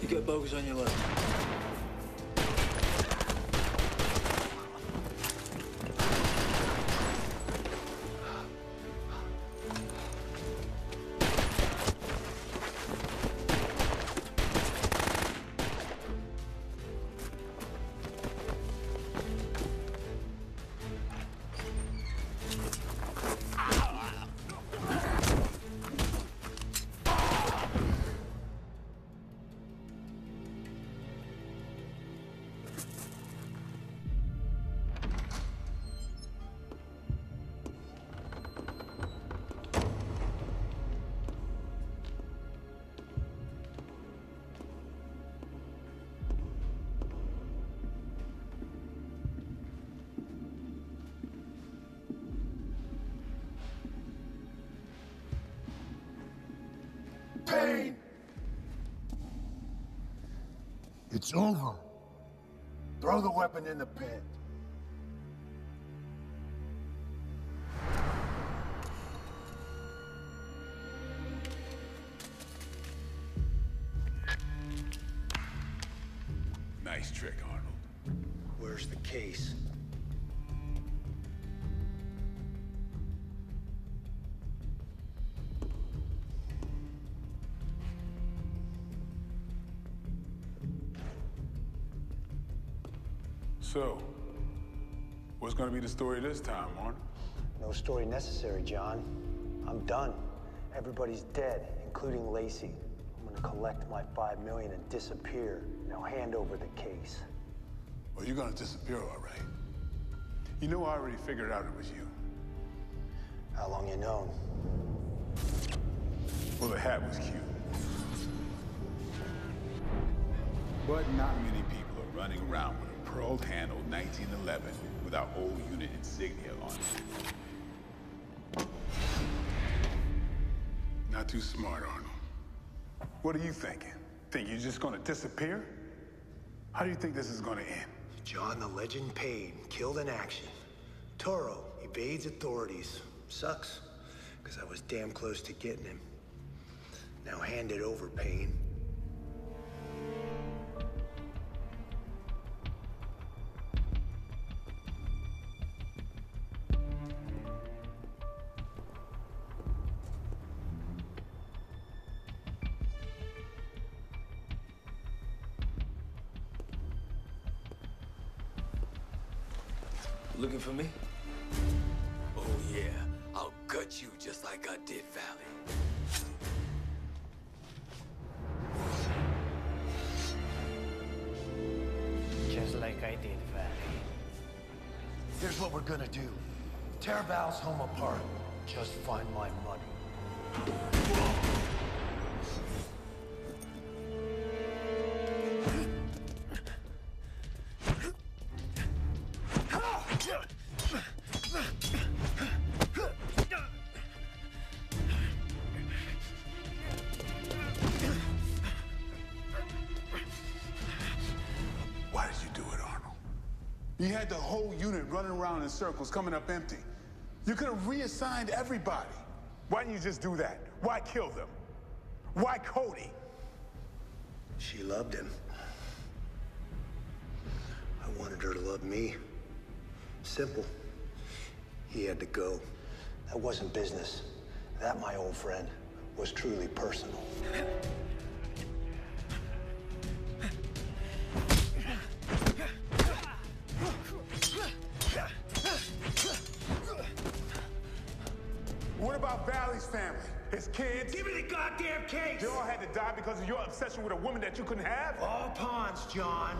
You got bogeys on your left. It's over. Throw the weapon in the pit. So, what's gonna be the story this time, Arnold? No story necessary, John. I'm done. Everybody's dead, including Lacey. I'm gonna collect my five million and disappear. Now hand over the case. Well, you're gonna disappear, all right. You know I already figured out it was you. How long you known? Well, the hat was cute. But not many people are running around with a pearl-handled 1911 with our old unit insignia on it. Not too smart, Arnold. What are you thinking? Think you're just gonna disappear? How do you think this is gonna end? John the Legend Payne, killed in action. Toro evades authorities. Sucks, because I was damn close to getting him. Now hand it over, Payne. For me? You had the whole unit running around in circles, coming up empty. You could have reassigned everybody. Why didn't you just do that? Why kill them? Why Cody? She loved him. I wanted her to love me. Simple. He had to go. That wasn't business. That, my old friend, was truly personal. couldn't have? All pawns, John.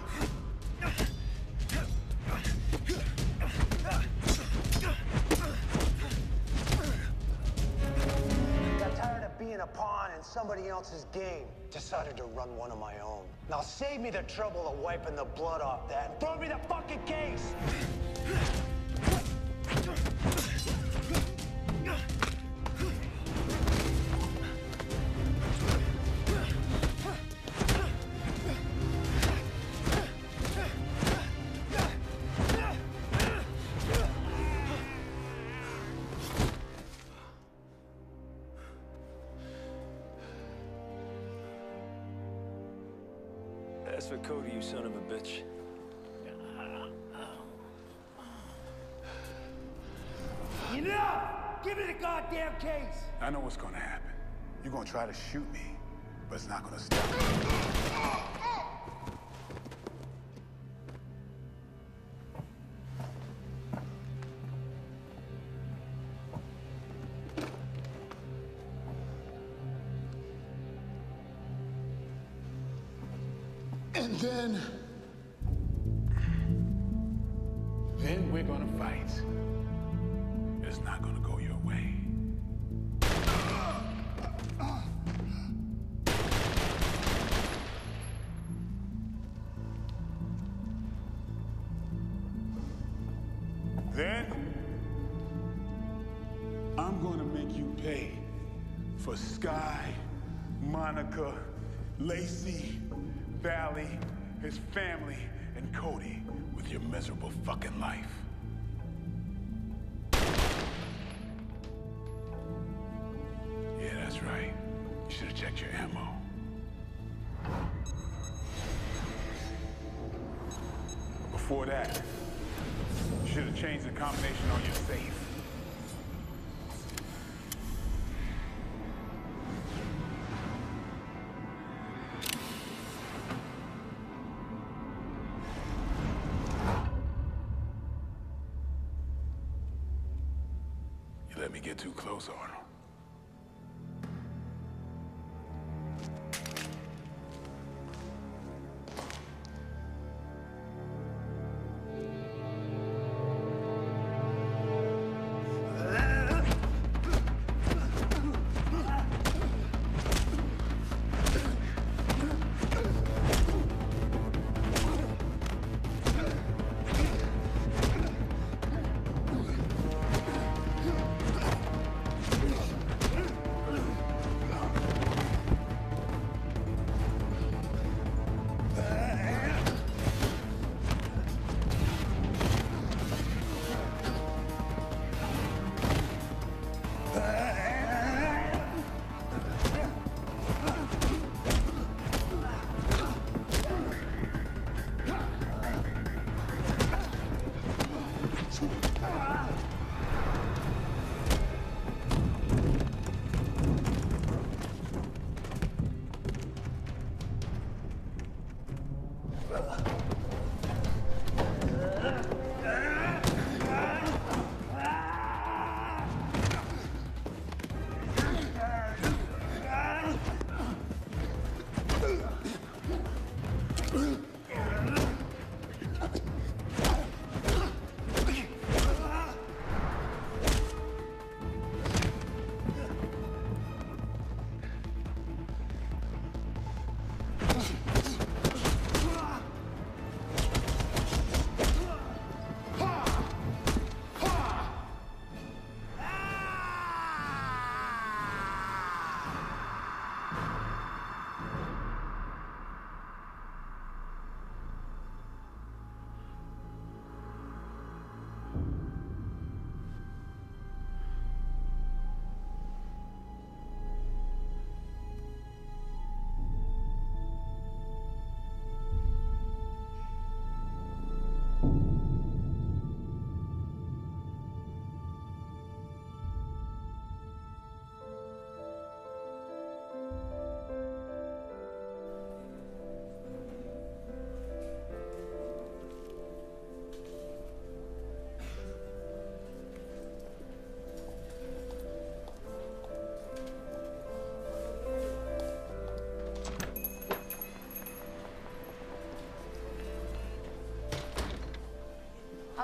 Got tired of being a pawn in somebody else's game. Decided to run one of my own. Now save me the trouble of wiping the blood off that and throw me the fucking case! Son of a bitch. Enough! Give me the goddamn case! I know what's gonna happen. You're gonna try to shoot me, but it's not gonna stop. Sky, Monica, Lacey, Vali, his family, and Cody with your miserable fucking life. Yeah, that's right. You should have checked your ammo. Before that, you should have changed the combination on your safe.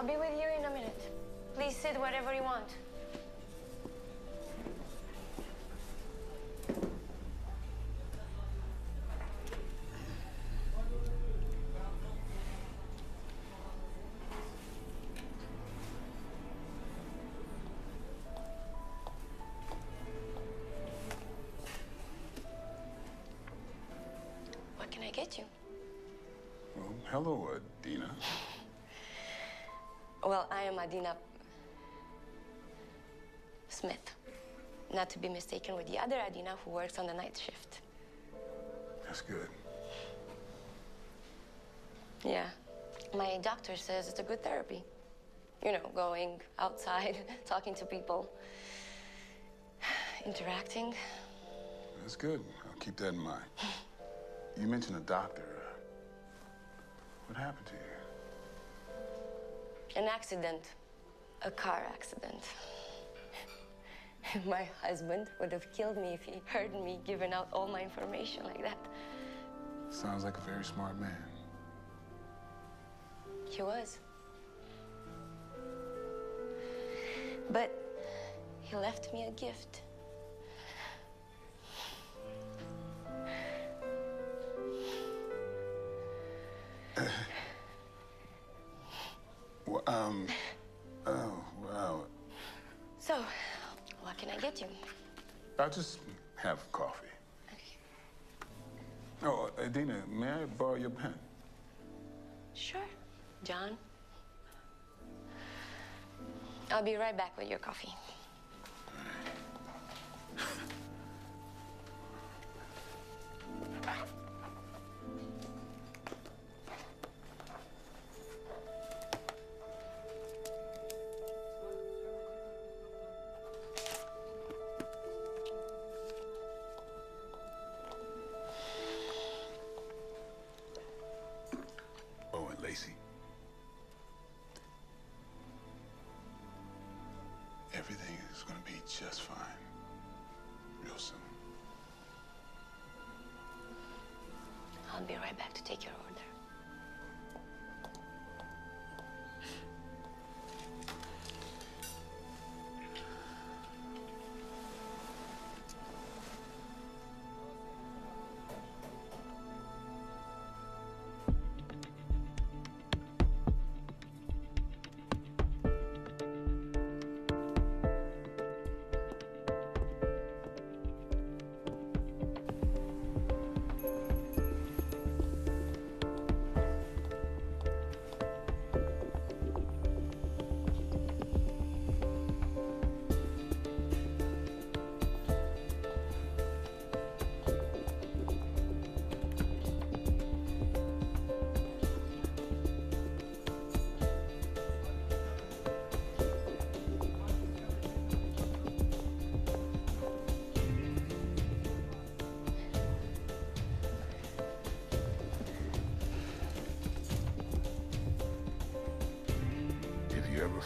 I'll be with you in a minute. Please sit wherever you want. What can I get you? Well, hello. Well, I am Adina Smith. Not to be mistaken with the other Adina who works on the night shift. That's good. Yeah. My doctor says it's a good therapy. You know, going outside, talking to people, interacting. That's good. I'll keep that in mind. You mentioned a doctor. What happened to you? An accident. A car accident. my husband would have killed me if he heard me giving out all my information like that. Sounds like a very smart man. He was. But he left me a gift. just have coffee. Oh, Adina, may I borrow your pen? Sure, John. I'll be right back with your coffee.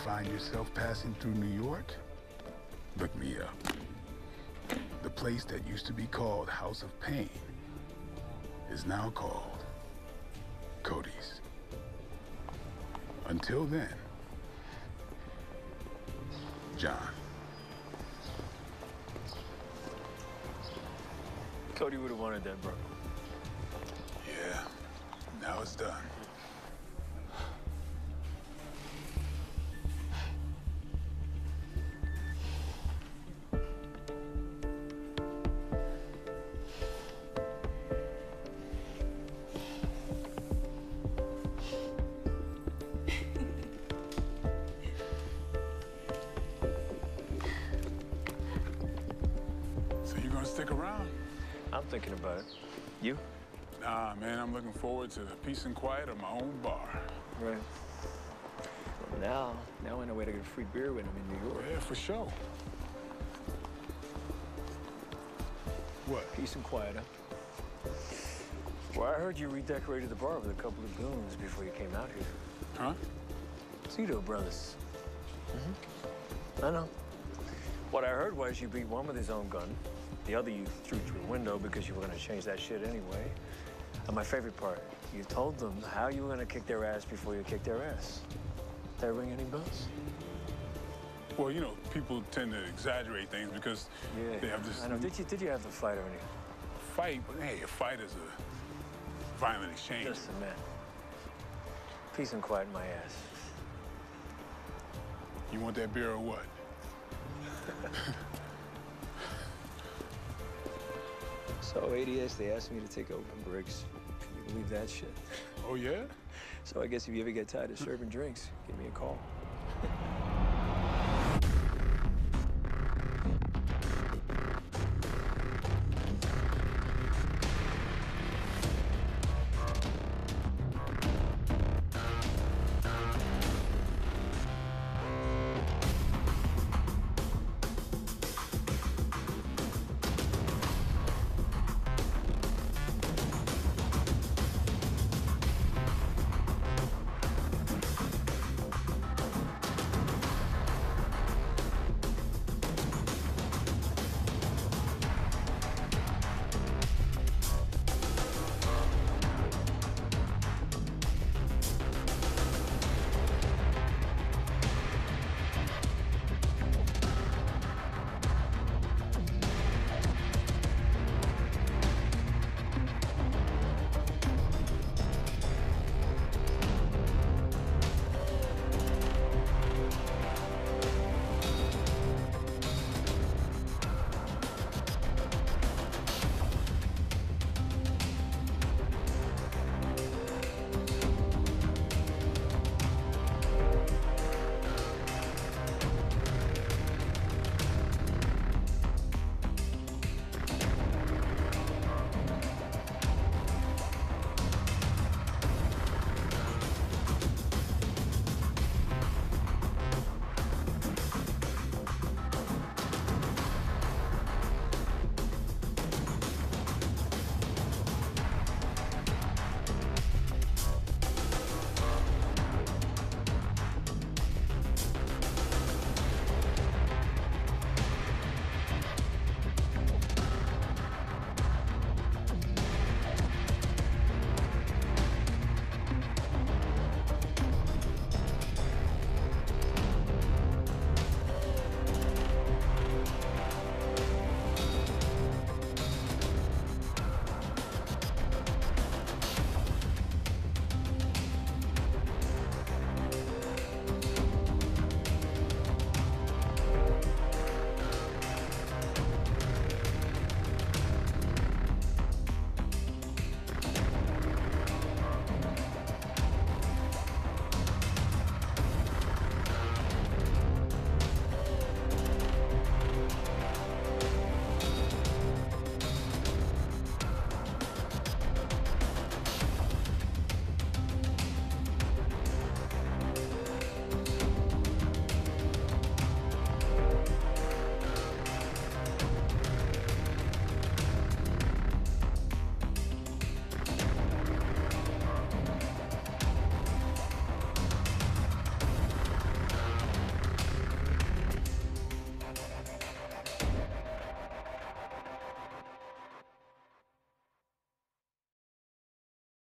Find yourself passing through New York, look me up. The place that used to be called House of Pain is now called Cody's. Until then, thinking about it. You? Nah, man, I'm looking forward to the peace and quiet of my own bar. Right. Well, now, now I know where to get a free beer when I'm in New York. Yeah, for sure. What? Peace and quiet, huh? Well, I heard you redecorated the bar with a couple of goons before you came out here. Huh? Zito brothers. Mm-hmm. I know. What I heard was you beat one with his own gun. The other you threw through a window because you were going to change that shit anyway. And my favorite part, you told them how you were going to kick their ass before you kicked their ass. Did that ring any bells? Well, you know, people tend to exaggerate things because Yeah. they have this I know. Did you did you have the fight or any? fight. But hey, a fight is a violent exchange. Listen, man. Peace and quiet in my ass. You want that beer or what? So ADS, they asked me to take over Briggs. Can you believe that shit? Oh yeah? So I guess if you ever get tired of serving drinks, give me a call.